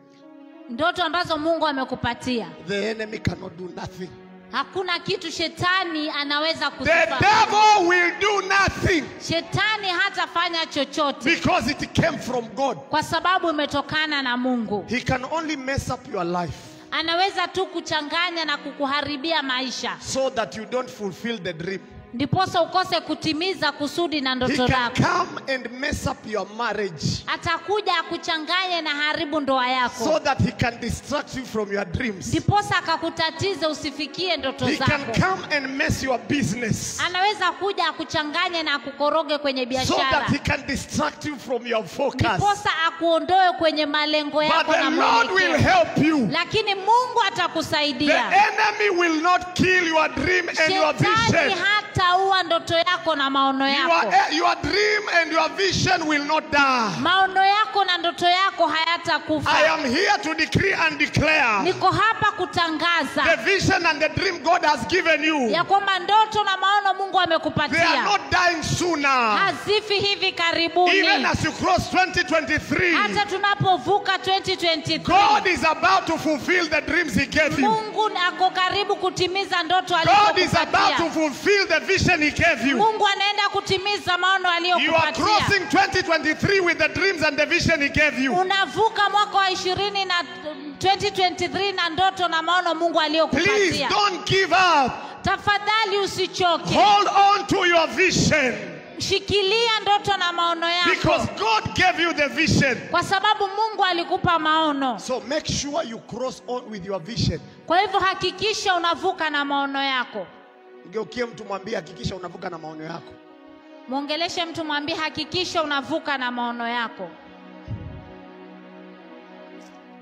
Ndoto ambazo Mungu amekupatia, the enemy cannot do nothing. Hakuna kitu shetani anaweza The kuzifanya. devil will do nothing Shetani hatafanya chochote because it came from God. kwa sababu imetokana na Mungu. He can only mess up your life Anaweza tu kuchanganya na kukuharibia maisha, so that you don't fulfill the dream. Ndiposa ukose kutimiza kusudi na He ndoto can come and mess up your marriage. Atakuja akuchanganye na haribu ndoa yako, so that he can distract you from your dreams. ndiposa akakutatize usifikie ndoto He can come and mess your business Anaweza kuja akuchanganye na akukoroge kwenye biashara. so that he can distract you from your focus. ndiposa akuondoe kwenye malengo But yako the na Lord will help you. Lakini Mungu atakusaidia. The enemy will not kill your dream and your vision. hata hayataua ndoto yako na maono yako Your, your dream and your vision will not die. maono yako na ndoto yako I am here to decree and declare niko hapa kutangaza the vision and the dream God has given you. ya kwamba ndoto na maono mungu They are not dying sooner. hazifi hivi karibuni Even as you cross 2023, hata tunapovuka 2023 God is about to fulfill the dreams He gave you. mungu ako karibu kutimiza ndoto God is about to fulfill the vision He gave you. mungu anaenda kutimiza maono You are crossing 2023 with the dreams and the vision He gave you. unavuka mwaka wa ishirini na 2023 na ndoto na maono mungu Please don't give up. tafadhali usichoke Hold on to your vision shikilia ndoto na maono yako because God gave you the vision. kwa sababu mungu alikupa maono So make sure you cross on with your vision. kwa hivyo hakikisha unavuka na maono yako Ngeukie mtu mwambie hakikisha unavuka na maono yako. mwongeleshe mtu mwambie hakikisha unavuka na maono yako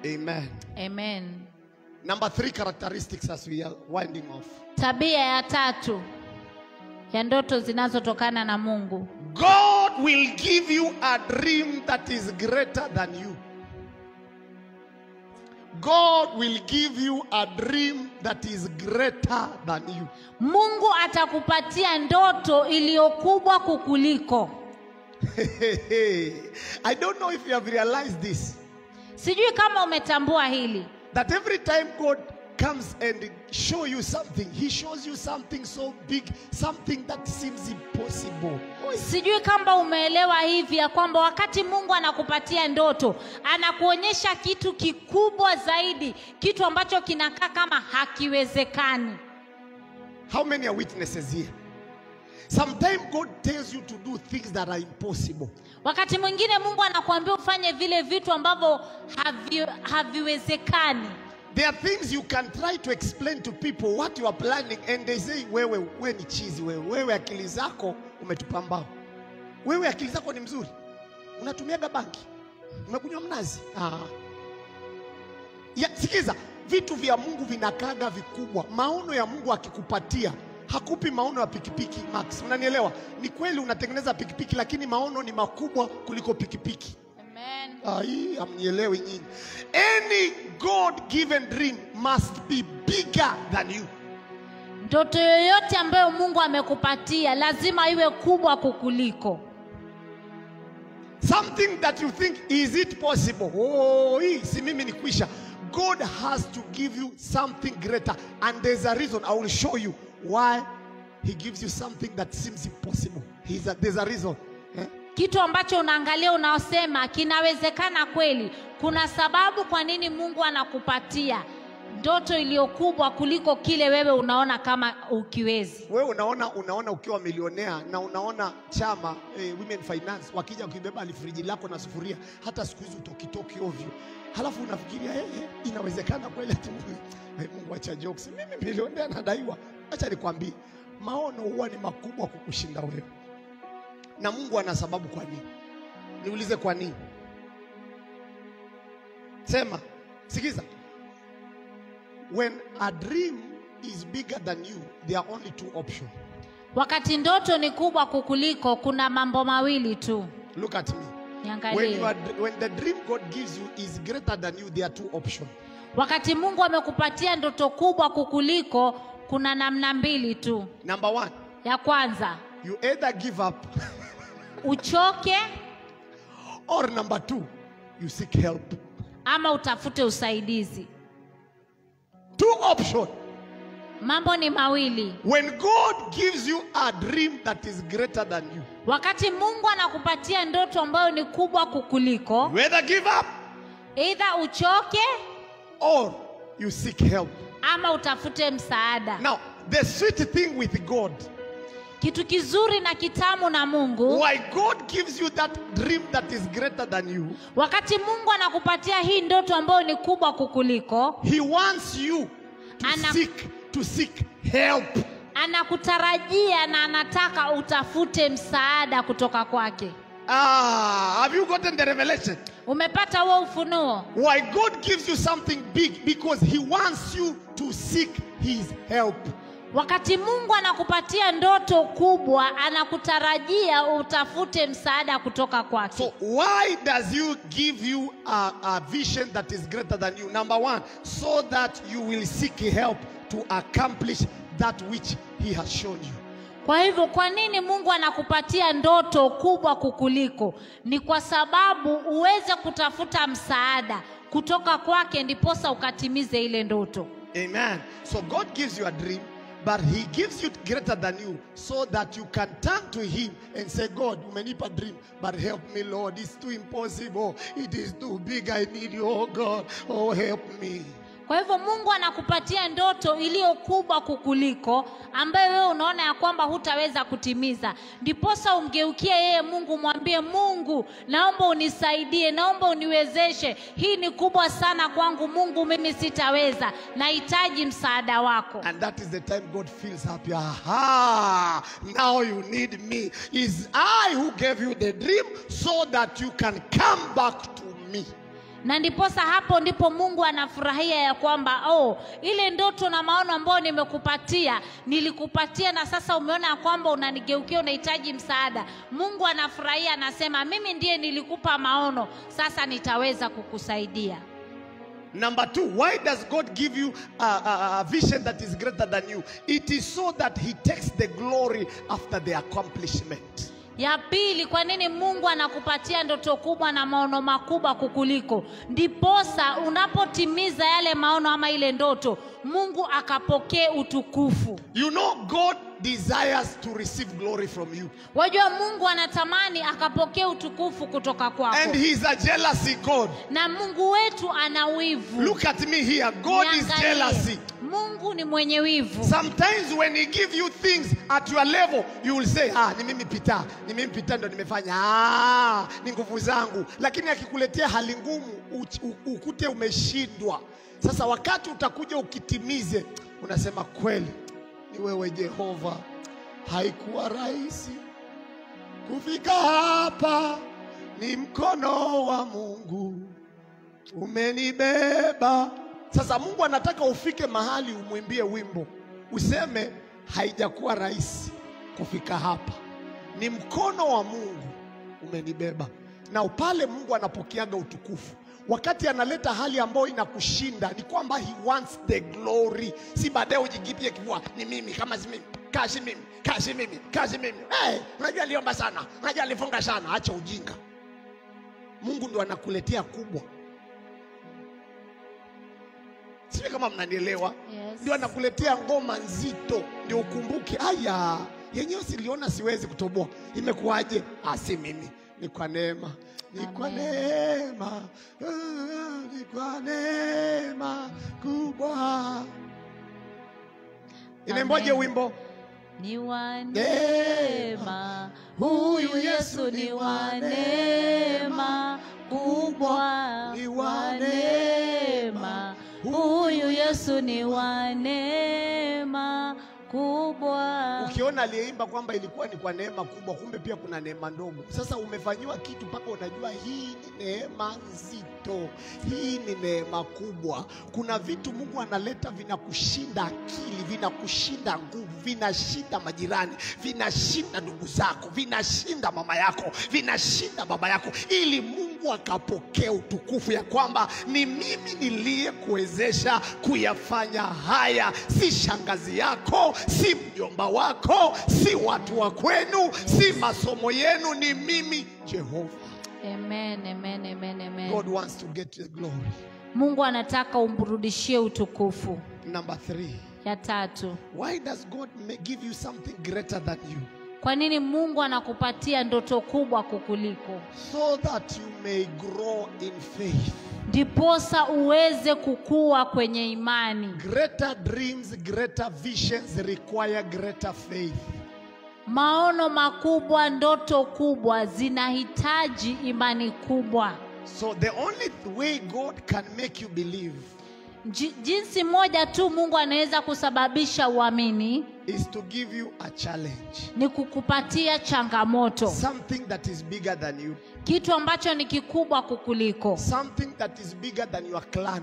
Amen. amen Number three characteristics as we are winding off. tabia ya tatu ya ndoto zinazotokana na mungu God will give you a dream that is greater than you. God will give you a dream that is greater than you. mungu atakupatia ndoto iliyokubwa kukuliko I don't know if you have realized this. sijui kama umetambua hili That every time God comes and show you something, He shows you something so big, something that seems impossible. Sijui kamba umeelewa hivi ya kwamba wakati mungu anakupatia ndoto anakuonyesha kitu kikubwa zaidi kitu ambacho kinakaa kama hakiwezekani How many are witnesses here? Sometimes God tells you to do things that are impossible. wakati mwingine mungu anakuambia ufanye vile vitu ambavyo havi, haviwezekani There are things you can try to explain to people what you are planning and they say wewe wewe ni chizi wewe wewe akili zako umetupambao. Wewe akili zako ni mzuri. Unatumiaga banki. Umekunywa mnazi. Ah. Ya, sikiza, vitu vya Mungu vinakaga vikubwa. Maono ya Mungu akikupatia hakupi maono ya pikipiki Max. Unanielewa? Ni kweli unatengeneza pikipiki lakini maono ni makubwa kuliko pikipiki. Amen. Nyinyi. Any God given dream must be bigger than you. ndoto yoyote ambayo mungu amekupatia lazima iwe kubwa kukuliko Something that you think is it possible? Oh, hii si mimi ni kwisha. God has to give you something greater and there's a reason I will show you why he gives you something that seems impossible. He's a, there's a reason. Kitu ambacho unaangalia unaosema kinawezekana kweli. Kuna sababu kwa nini mungu anakupatia ndoto iliyokubwa kuliko kile wewe unaona kama ukiwezi. Wewe unaona unaona ukiwa milionea na unaona chama eh, Women Finance wakija kuibeba friji lako na sufuria, hata siku hizi utokitoki ovyo, halafu unafikiria eh, eh, inawezekana kweli ati eh, Mungu acha jokes, mimi milionea nadaiwa. Acha nikwambie, maono huwa ni makubwa kukushinda wewe, na Mungu ana sababu kwa nini. Niulize kwa nini? Sema, sikiza. When a dream is bigger than you, there are only two options. wakati ndoto ni kubwa kukuliko kuna mambo mawili tu Look at me. When, you are, when the dream God gives you is greater than you, there are two options. wakati mungu amekupatia ndoto kubwa kukuliko kuna namna mbili tu Number one, ya kwanza you either give up, uchoke or number two, you seek help. ama utafute usaidizi Two options. mambo ni mawili When God gives you a dream that is greater than you, wakati mungu anakupatia ndoto ambayo ni kubwa kukuliko you either give up eidha uchoke or you seek help. ama utafute msaada Now, the sweet thing with God, kitu kizuri na kitamu na mungu why God gives you that dream that is greater than you, wakati mungu anakupatia hii ndoto ambayo ni kubwa kukuliko He wants you to Ana- seek to seek help. anakutarajia na anataka utafute msaada kutoka kwake Ah, have you gotten the revelation? umepata huo ufunuo Why God gives you something big because He wants you to seek His help. Wakati mungu anakupatia ndoto kubwa anakutarajia utafute msaada kutoka kwake So why does you give you a, a vision that is greater than you? Number one, so that you will seek help to accomplish that which he has shown you. Kwa hivyo kwa nini Mungu anakupatia ndoto kubwa kukuliko? Ni kwa sababu uweze kutafuta msaada kutoka kwake, ndiposa ukatimize ile ndoto. Amen. So God gives you a dream, but He gives you greater than you so that you can turn to Him and say, God, umenipa dream, but help me, Lord. It's too impossible. It is too big. I need you, oh God. Oh, help me. Kwa hivyo Mungu anakupatia ndoto iliyo kubwa kukuliko, ambayo wewe unaona ya kwamba hutaweza kutimiza. Ndiposa umgeukie yeye Mungu, mwambie Mungu, naomba unisaidie, naomba uniwezeshe. Hii ni kubwa sana kwangu Mungu, mimi sitaweza, nahitaji msaada wako. And that is the time God feels happy. Aha, now you need me. Is I who gave you the dream so that you can come back to me. Na ndiposa hapo ndipo Mungu anafurahia ya kwamba oh, ile ndoto na maono ambayo nimekupatia nilikupatia, na sasa umeona ya kwamba unanigeukia, unahitaji msaada. Mungu anafurahia, anasema mimi ndiye nilikupa maono, sasa nitaweza kukusaidia. Number two, why does God give you a, a, a vision that is greater than you? It is so that He takes the glory after the accomplishment. Ya pili, kwa nini Mungu anakupatia ndoto kubwa na maono makubwa kukuliko? Ndiposa unapotimiza yale maono ama ile ndoto, Mungu akapokee utukufu. You know, God desires to receive glory from you. Wajua Mungu anatamani akapokee utukufu kutoka kwako, And He's a jealousy God. na Mungu wetu ana wivu. Look at me here. God is jealousy. Mungu ni mwenye wivu. Sometimes when he give you things at your level, you will say, ah, ni mimi pita, ni mimi pita ndo nimefanya. Ah, ni nguvu zangu. Lakini akikuletea hali ngumu, ukute umeshindwa. Sasa wakati utakuja ukitimize, unasema kweli, ni wewe Jehova. Haikuwa rahisi kufika hapa, ni mkono wa Mungu umenibeba. Sasa Mungu anataka ufike mahali umwimbie wimbo, useme haijakuwa rahisi kufika hapa, ni mkono wa Mungu umenibeba. Na pale Mungu anapokeaga utukufu wakati analeta hali ambayo inakushinda, ni kwamba he wants the glory, si baadaye ujigipie kifua, ni mimi kama si mimi kazi mimi kazi mimi kazi mimi. Hey, unajua aliomba sana, unajua alifunga sana. Acha ujinga. Mungu ndo anakuletea kubwa. Sijui kama mnanielewa. Yes. Ndio anakuletea ngoma nzito, ndio ukumbuke, aya, yenyewe siliona siwezi kutoboa. Imekuwaje? Asi si mimi, ni kwa neema, ni kwa neema, ah, ni kwa neema kubwa. Inaimbaje wimbo? Ni wa Neema. huyu Yesu ni wa neema kubwa, Ni wa neema. Huyu Yesu ni wa neema. Kubwa. Ukiona aliyeimba kwamba ilikuwa ni kwa neema kubwa, kumbe pia kuna neema ndogo. Sasa umefanyiwa kitu mpaka unajua hii ni neema nzito, hii ni neema kubwa. Kuna vitu Mungu analeta vinakushinda akili, vinakushinda nguvu, vinashinda majirani, vinashinda ndugu zako, vinashinda mama yako, vinashinda baba yako, ili Mungu akapokea utukufu ya kwamba ni mimi niliyekuwezesha kuyafanya haya, si shangazi yako, si mjomba wako, si watu wa kwenu, si masomo yenu, ni mimi Jehova. Amen, amen, amen, amen. God wants to get the glory. Mungu anataka umrudishie utukufu. Number three, Ya tatu, why does God may give you something greater than you? kwa nini Mungu anakupatia ndoto kubwa kukuliko? So that you may grow in faith. Ndiposa uweze kukua kwenye imani. Greater dreams, greater visions require greater faith. Maono makubwa, ndoto kubwa zinahitaji imani kubwa. So the only way God can make you believe Jinsi moja tu Mungu anaweza kusababisha uamini is to give you a challenge. ni kukupatia changamoto, Something that is bigger than you. kitu ambacho ni kikubwa kukuliko, Something that is bigger than your clan.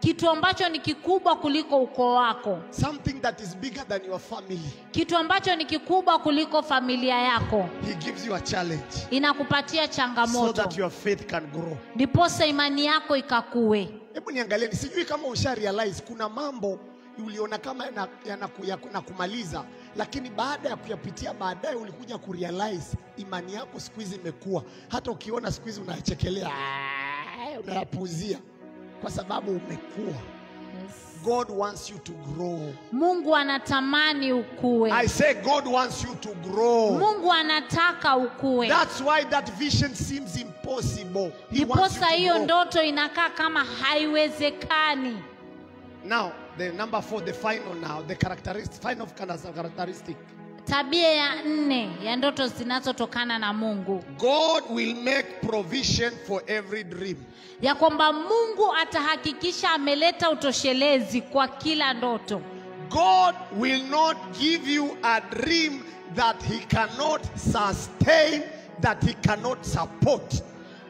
kitu ambacho ni kikubwa kuliko ukoo wako something that is bigger than your family. kitu ambacho ni kikubwa kuliko familia yako He gives you a challenge inakupatia changamoto so that your faith can grow. ndiposa imani yako ikakue Hebu niangalieni, sijui kama usha realize kuna mambo uliona kama yanakumaliza, lakini baada ya kuyapitia baadaye ulikuja kurealize imani yako siku hizi imekuwa. Hata ukiona siku hizi unayachekelea, unayapuzia kwa sababu umekuwa. God wants you to grow. mungu anatamani ukue I say God wants you to grow. mungu anataka ukue That's why that vision seems impossible. He wants you hiyo ndoto inakaa kama haiwezekani Now, the number four, the final now, the characteristic, final characteristic. Tabia ya nne ya ndoto zinazotokana na mungu God will make provision for every dream. ya kwamba mungu atahakikisha ameleta utoshelezi kwa kila ndoto God will not give you a dream that He cannot sustain, that He cannot support.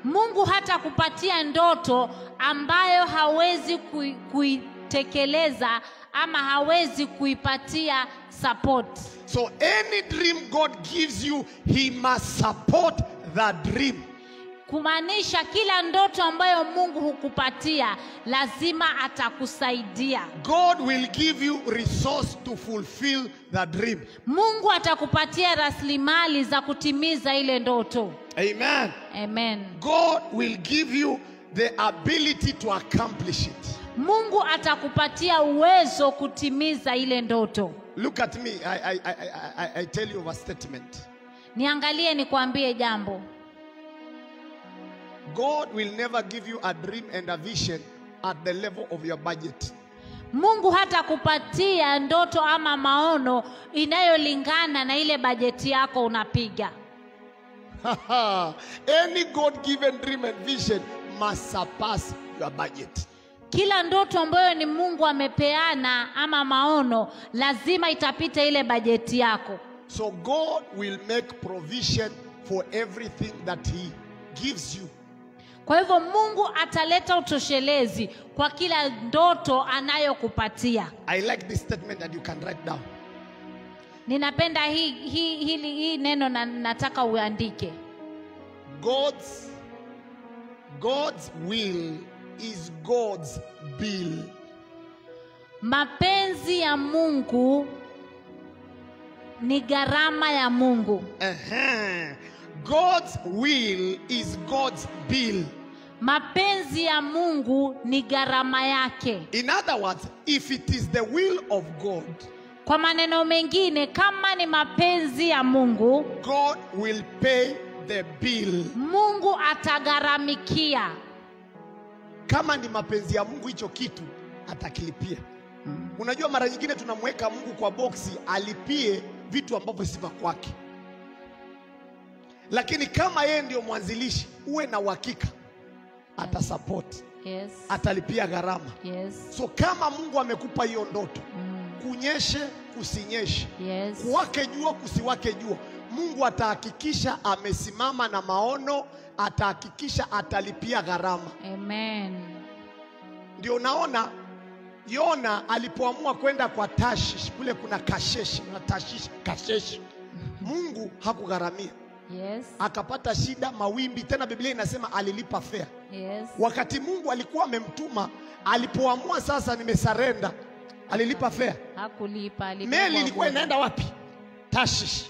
mungu hata kupatia ndoto ambayo hawezi kui- kuitekeleza ama hawezi kuipatia support So, any dream God gives you, He must support the dream. kumaanisha kila ndoto ambayo mungu hukupatia lazima atakusaidia God will give you resource to fulfill the dream. mungu atakupatia rasilimali za kutimiza ile ndoto Amen. amen God will give you the ability to accomplish it. Mungu atakupatia uwezo kutimiza ile ndoto Look at me. I, I, I, I, I tell you a statement. niangalie nikwambie jambo God will never give you a dream and a vision at the level of your budget. mungu hatakupatia ndoto ama maono inayolingana na ile bajeti yako unapiga Any God given dream and vision must surpass your budget. Kila ndoto ambayo ni mungu amepeana ama maono lazima itapita ile bajeti yako So God will make provision for everything that He gives you. kwa hivyo mungu ataleta utoshelezi kwa kila ndoto anayokupatia I like this statement that you can write down. ninapenda hii hii hili hii neno na nataka uandike God's God's will is God's bill. mapenzi ya mungu ni gharama ya mungu Uh-huh. God's will is God's bill. mapenzi ya mungu ni gharama yake In other words, if it is the will of God, kwa maneno mengine kama ni mapenzi ya mungu God will pay the bill. mungu atagharamikia Kama ni mapenzi ya Mungu hicho kitu atakilipia. Unajua mara nyingine tunamweka Mungu kwa boksi alipie vitu ambavyo si vya kwake. Lakini kama yeye ndio mwanzilishi, uwe na uhakika atasapoti. yes. atalipia gharama. Yes. So kama Mungu amekupa hiyo ndoto, Mm. kunyeshe kusinyeshe, Yes. kuwake jua kusiwake jua, Mungu atahakikisha amesimama na maono, atahakikisha atalipia gharama. Amen. Ndio unaona Yona alipoamua kwenda kwa Tashish, kule kuna Kasheshi na Tashish, Kasheshi, Mungu hakugharamia, Yes. akapata shida, mawimbi. Tena Biblia inasema alilipa fare. Yes. Wakati Mungu alikuwa amemtuma, alipoamua sasa nimesarenda, alilipa fare. Hakulipa. alilipa. Meli ilikuwa inaenda wapi? Tashish.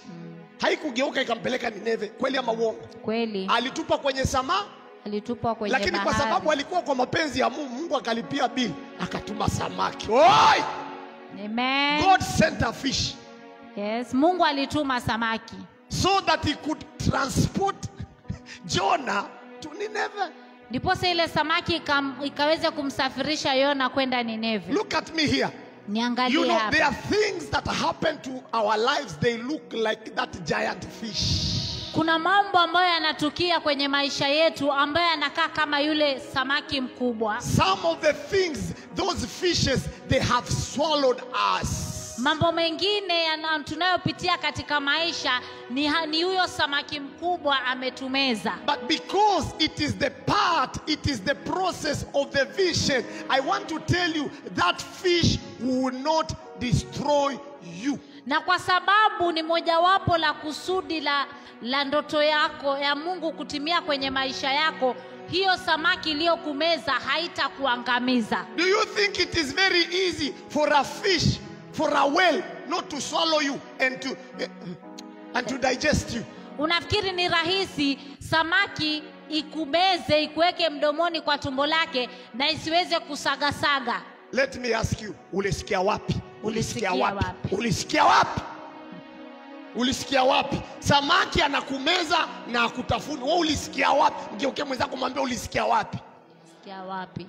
Haikugeuka ikampeleka Nineve, kweli ama uongo? Kweli. Alitupa kwenye samaa, Alitupwa kwenye lakini bahari. kwa sababu alikuwa kwa mapenzi ya Mungu, Mungu akalipia bili, akatuma samaki. Oi! Amen. God sent a fish Yes. Mungu alituma samaki so that he could transport Jonah to Nineveh. ndiposa ile samaki ikaweza kumsafirisha Yona kwenda Nineve. Look at me here. Niangalie You know, hapa. there are things that happen to our lives, they look like that giant fish. Kuna mambo ambayo yanatukia kwenye maisha yetu ambayo yanakaa kama yule samaki mkubwa. Some of the things, those fishes, they have swallowed us. Mambo mengine tunayopitia katika maisha ni ni huyo samaki mkubwa ametumeza. But because it is the part, it is the process of the vision, I want to tell you that fish will not destroy you. na kwa sababu ni mojawapo la kusudi la, la ndoto yako ya mungu kutimia kwenye maisha yako hiyo samaki iliyokumeza haitakuangamiza. Do you think it is very easy for a fish, for a whale, not to swallow you and to uh, and to digest you? unafikiri ni rahisi samaki ikumeze ikuweke mdomoni kwa tumbo lake na isiweze kusagasaga Let me ask you, ulisikia wapi? Ulisikia wapi? Ulisikia wapi? Ulisikia wapi? Samaki anakumeza na kutafuni Wewe ulisikia wapi? Mgeuke mwenzako mwambie ulisikia wapi? Ulisikia wapi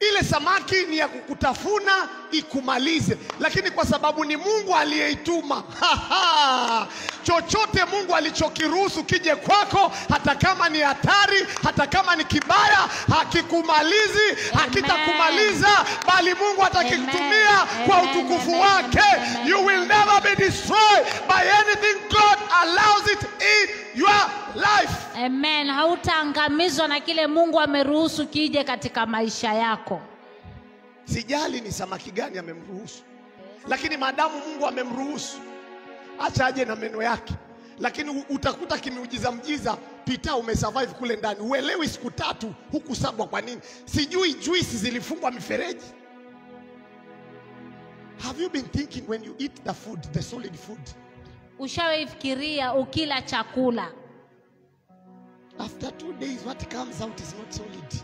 Ile samaki ni ya kukutafuna ikumalize, lakini kwa sababu ni Mungu aliyeituma, chochote Mungu alichokiruhusu kije kwako, hata kama ni hatari, hata kama ni kibaya, hakikumalizi, hakitakumaliza, bali Mungu atakitumia kwa utukufu wake. You will never be destroyed by anything God allows it in your life. amen hautaangamizwa na kile mungu ameruhusu kije katika maisha yako Sijali ni samaki gani amemruhusu, lakini maadamu Mungu amemruhusu, acha aje na meno yake. Lakini utakuta kimeujiza mjiza, Pita umesurvive kule ndani, uelewi siku tatu huku sagwa. Kwa nini? Sijui juisi zilifungwa mifereji. Have you been thinking when you eat the food, the solid food, ushawaifikiria ukila chakula after two days what comes out is not solid.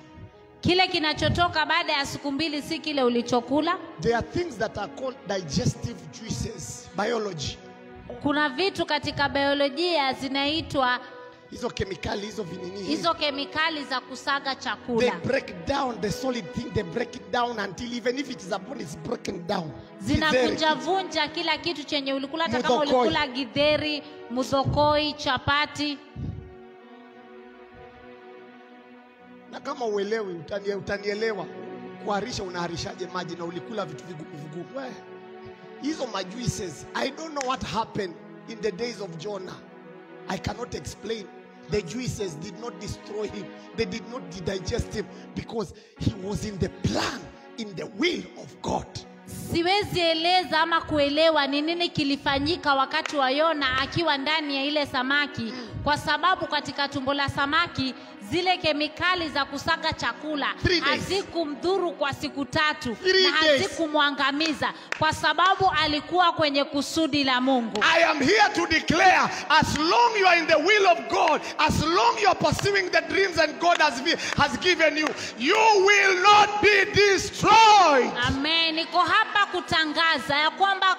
kile kinachotoka baada ya siku mbili si kile ulichokula There are things that are called digestive juices, biology. kuna vitu katika biolojia zinaitwa Hizo kemikali hizo vinini hizo kemikali za kusaga chakula They break down the solid thing, they break it down until even if it is a bone, it's broken down. zinavunjavunja kila kitu chenye ulikula hata kama ulikula gidheri mudhokoi chapati Na kama uelewi utanie, utanielewa. Kuharisha unaharishaje maji na ulikula vitu vigumu vigumu? Hizo majuices, I don't know what happened in the days of Jonah. I cannot explain. The juices did not destroy him. They did not digest him because he was in the plan, in the will of God. Siwezi eleza ama kuelewa ni nini kilifanyika wakati wa yona akiwa ndani ya ile samaki. Kwa sababu katika tumbo la samaki zile kemikali za kusaga chakula hazikumdhuru kwa siku tatu Three na hazikumwangamiza kwa sababu alikuwa kwenye kusudi la mungu. I am here to declare as long you are in the will of God, as long you are pursuing the dreams and God has, has given you, you will not be destroyed. amen. Niko hapa kutangaza ya kwamba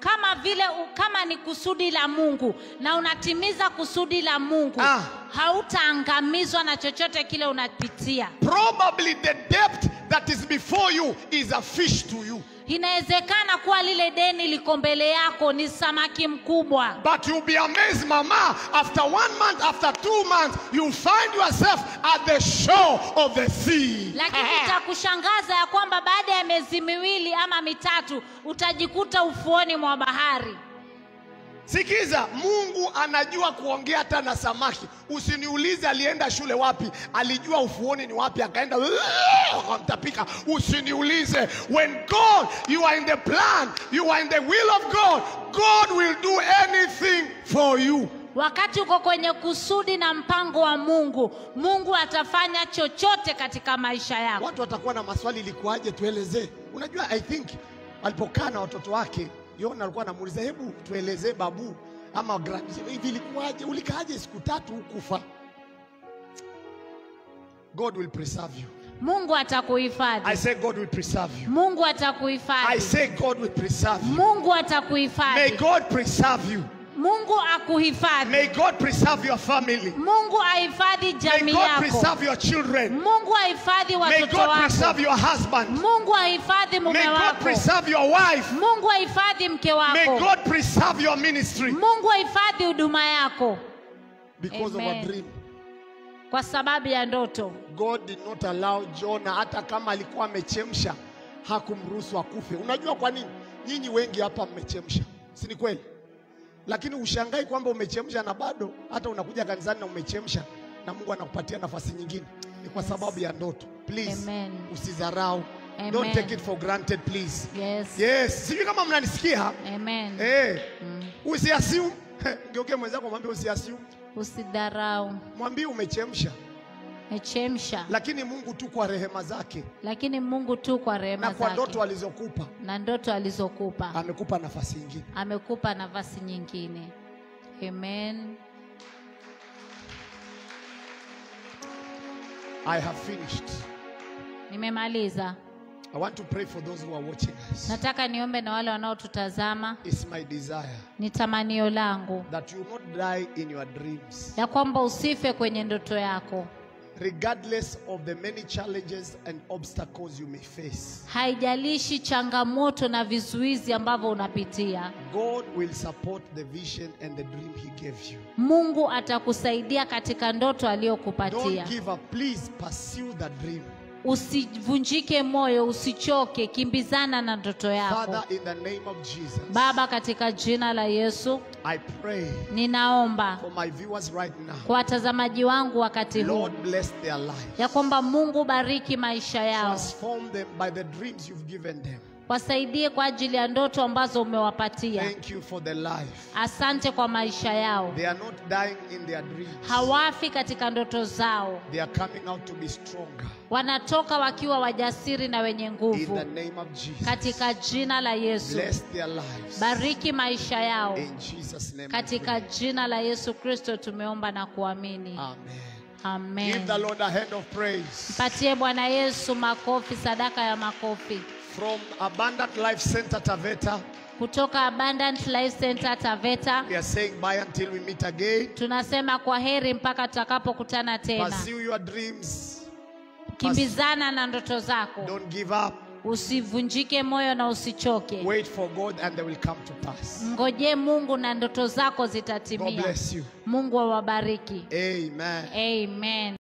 kama vile kama ni kusudi la mungu na unatimiza kusudi la mungu Ah. hautaangamizwa na chochote kile unapitia Probably the depth that is before you is a fish to you. Inawezekana kuwa lile deni liko mbele yako ni samaki mkubwa But you'll be amazed, Mama. After one month, after two months, you find yourself at the shore of the sea. lakini itakushangaza ya kwamba baada ya miezi miwili ama mitatu utajikuta ufuoni mwa bahari Sikiza, Mungu anajua kuongea hata na samaki. Usiniulize alienda shule wapi, alijua ufuoni ni wapi, akaenda akamtapika. Usiniulize. When God, you are in the plan, you are in the will of God, God will do anything for you. wakati uko kwenye kusudi na mpango wa mungu mungu atafanya chochote katika maisha yako Watu watakuwa na maswali, ilikuwaje? Tuelezee. Unajua, I think alipokaa na watoto wake, Yona alikuwa anamuuliza, hebu tuelezee babu ama hivi ilikuwaje, ulikaaje siku tatu hukufa? God will preserve you. mungu atakuhifadhi. I say God will preserve you. mungu atakuhifadhi. I say God will preserve you. mungu atakuhifadhi. May God preserve you. Mungu akuhifadhi May God preserve your family. mungu ahifadhi May God preserve your children. mungu ahifadhi May God preserve your husband. mungu ahifadhi mume wako. May God preserve your wife. mungu ahifadhi mke wako. May God preserve your ministry mungu ahifadhi huduma yako because of a dream. kwa sababu ya ndoto God did not allow Jonah hata kama alikuwa amechemsha hakumruhusu akufe. Unajua kwa nini? Nyinyi wengi hapa mmechemsha, si ni kweli? Lakini ushangai kwamba umechemsha na bado hata unakuja kanisani na umechemsha na Mungu anakupatia nafasi nyingine, ni kwa sababu ya ndoto. Please Amen. usidharau, Amen. don't take it for granted please. Yes. Yes, sijui kama mnanisikia Amen. eh. Mm. Usiasiu. ngeuke mwenzako mwambie usiasiu. Usidharau. mwambie umechemsha, Mechemsha. lakini Mungu tu kwa rehema zake Lakini Mungu tu kwa rehema zake. na kwa ndoto alizokupa na ndoto alizokupa amekupa nafasi nyingine. amekupa nafasi nyingine. Amen. I have finished. Nimemaliza. I want to pray for those who are watching us. Nataka niombe na wale wanaotutazama. It's my desire Ni tamanio langu that you not die in your dreams, ya kwamba usife kwenye ndoto yako, regardless of the many challenges and obstacles you may face. haijalishi changamoto na vizuizi ambavyo unapitia. God will support the vision and the dream He gave you. Mungu atakusaidia katika ndoto Don't aliyokupatia. give up. Please pursue the dream. Usivunjike moyo, usichoke, kimbizana na ndoto yako. Father, in the name of Jesus, Baba, katika jina la Yesu I pray ninaomba for my viewers right now. kwa watazamaji wangu wakati huu Lord, bless their lives. ya kwamba Mungu bariki maisha yao, Transform them by the dreams you've given them. wasaidie kwa ajili ya ndoto ambazo umewapatia. Thank you for the life. Asante kwa maisha yao, They are not dying in their dreams. hawafi katika ndoto zao, They are coming out to be stronger. Wanatoka wakiwa wajasiri na wenye nguvu, katika jina la Yesu. Bariki maisha yao, katika jina la Yesu Kristo tumeomba na kuamini, Amen. Give the Lord a hand of praise. Mpatie Bwana Yesu makofi, sadaka ya makofi. From Abundant Life Center Taveta, Kutoka Abundant Life Center Taveta we are saying bye until we meet again. tunasema kwa heri mpaka tutakapokutana tena. Pursue your dreams. Kimbizana na ndoto zako, Don't give up. usivunjike moyo na usichoke. Wait for God and they will come to pass. ngoje Mungu na ndoto zako God zitatimia. bless you. Mungu awabariki. Amen. Amen.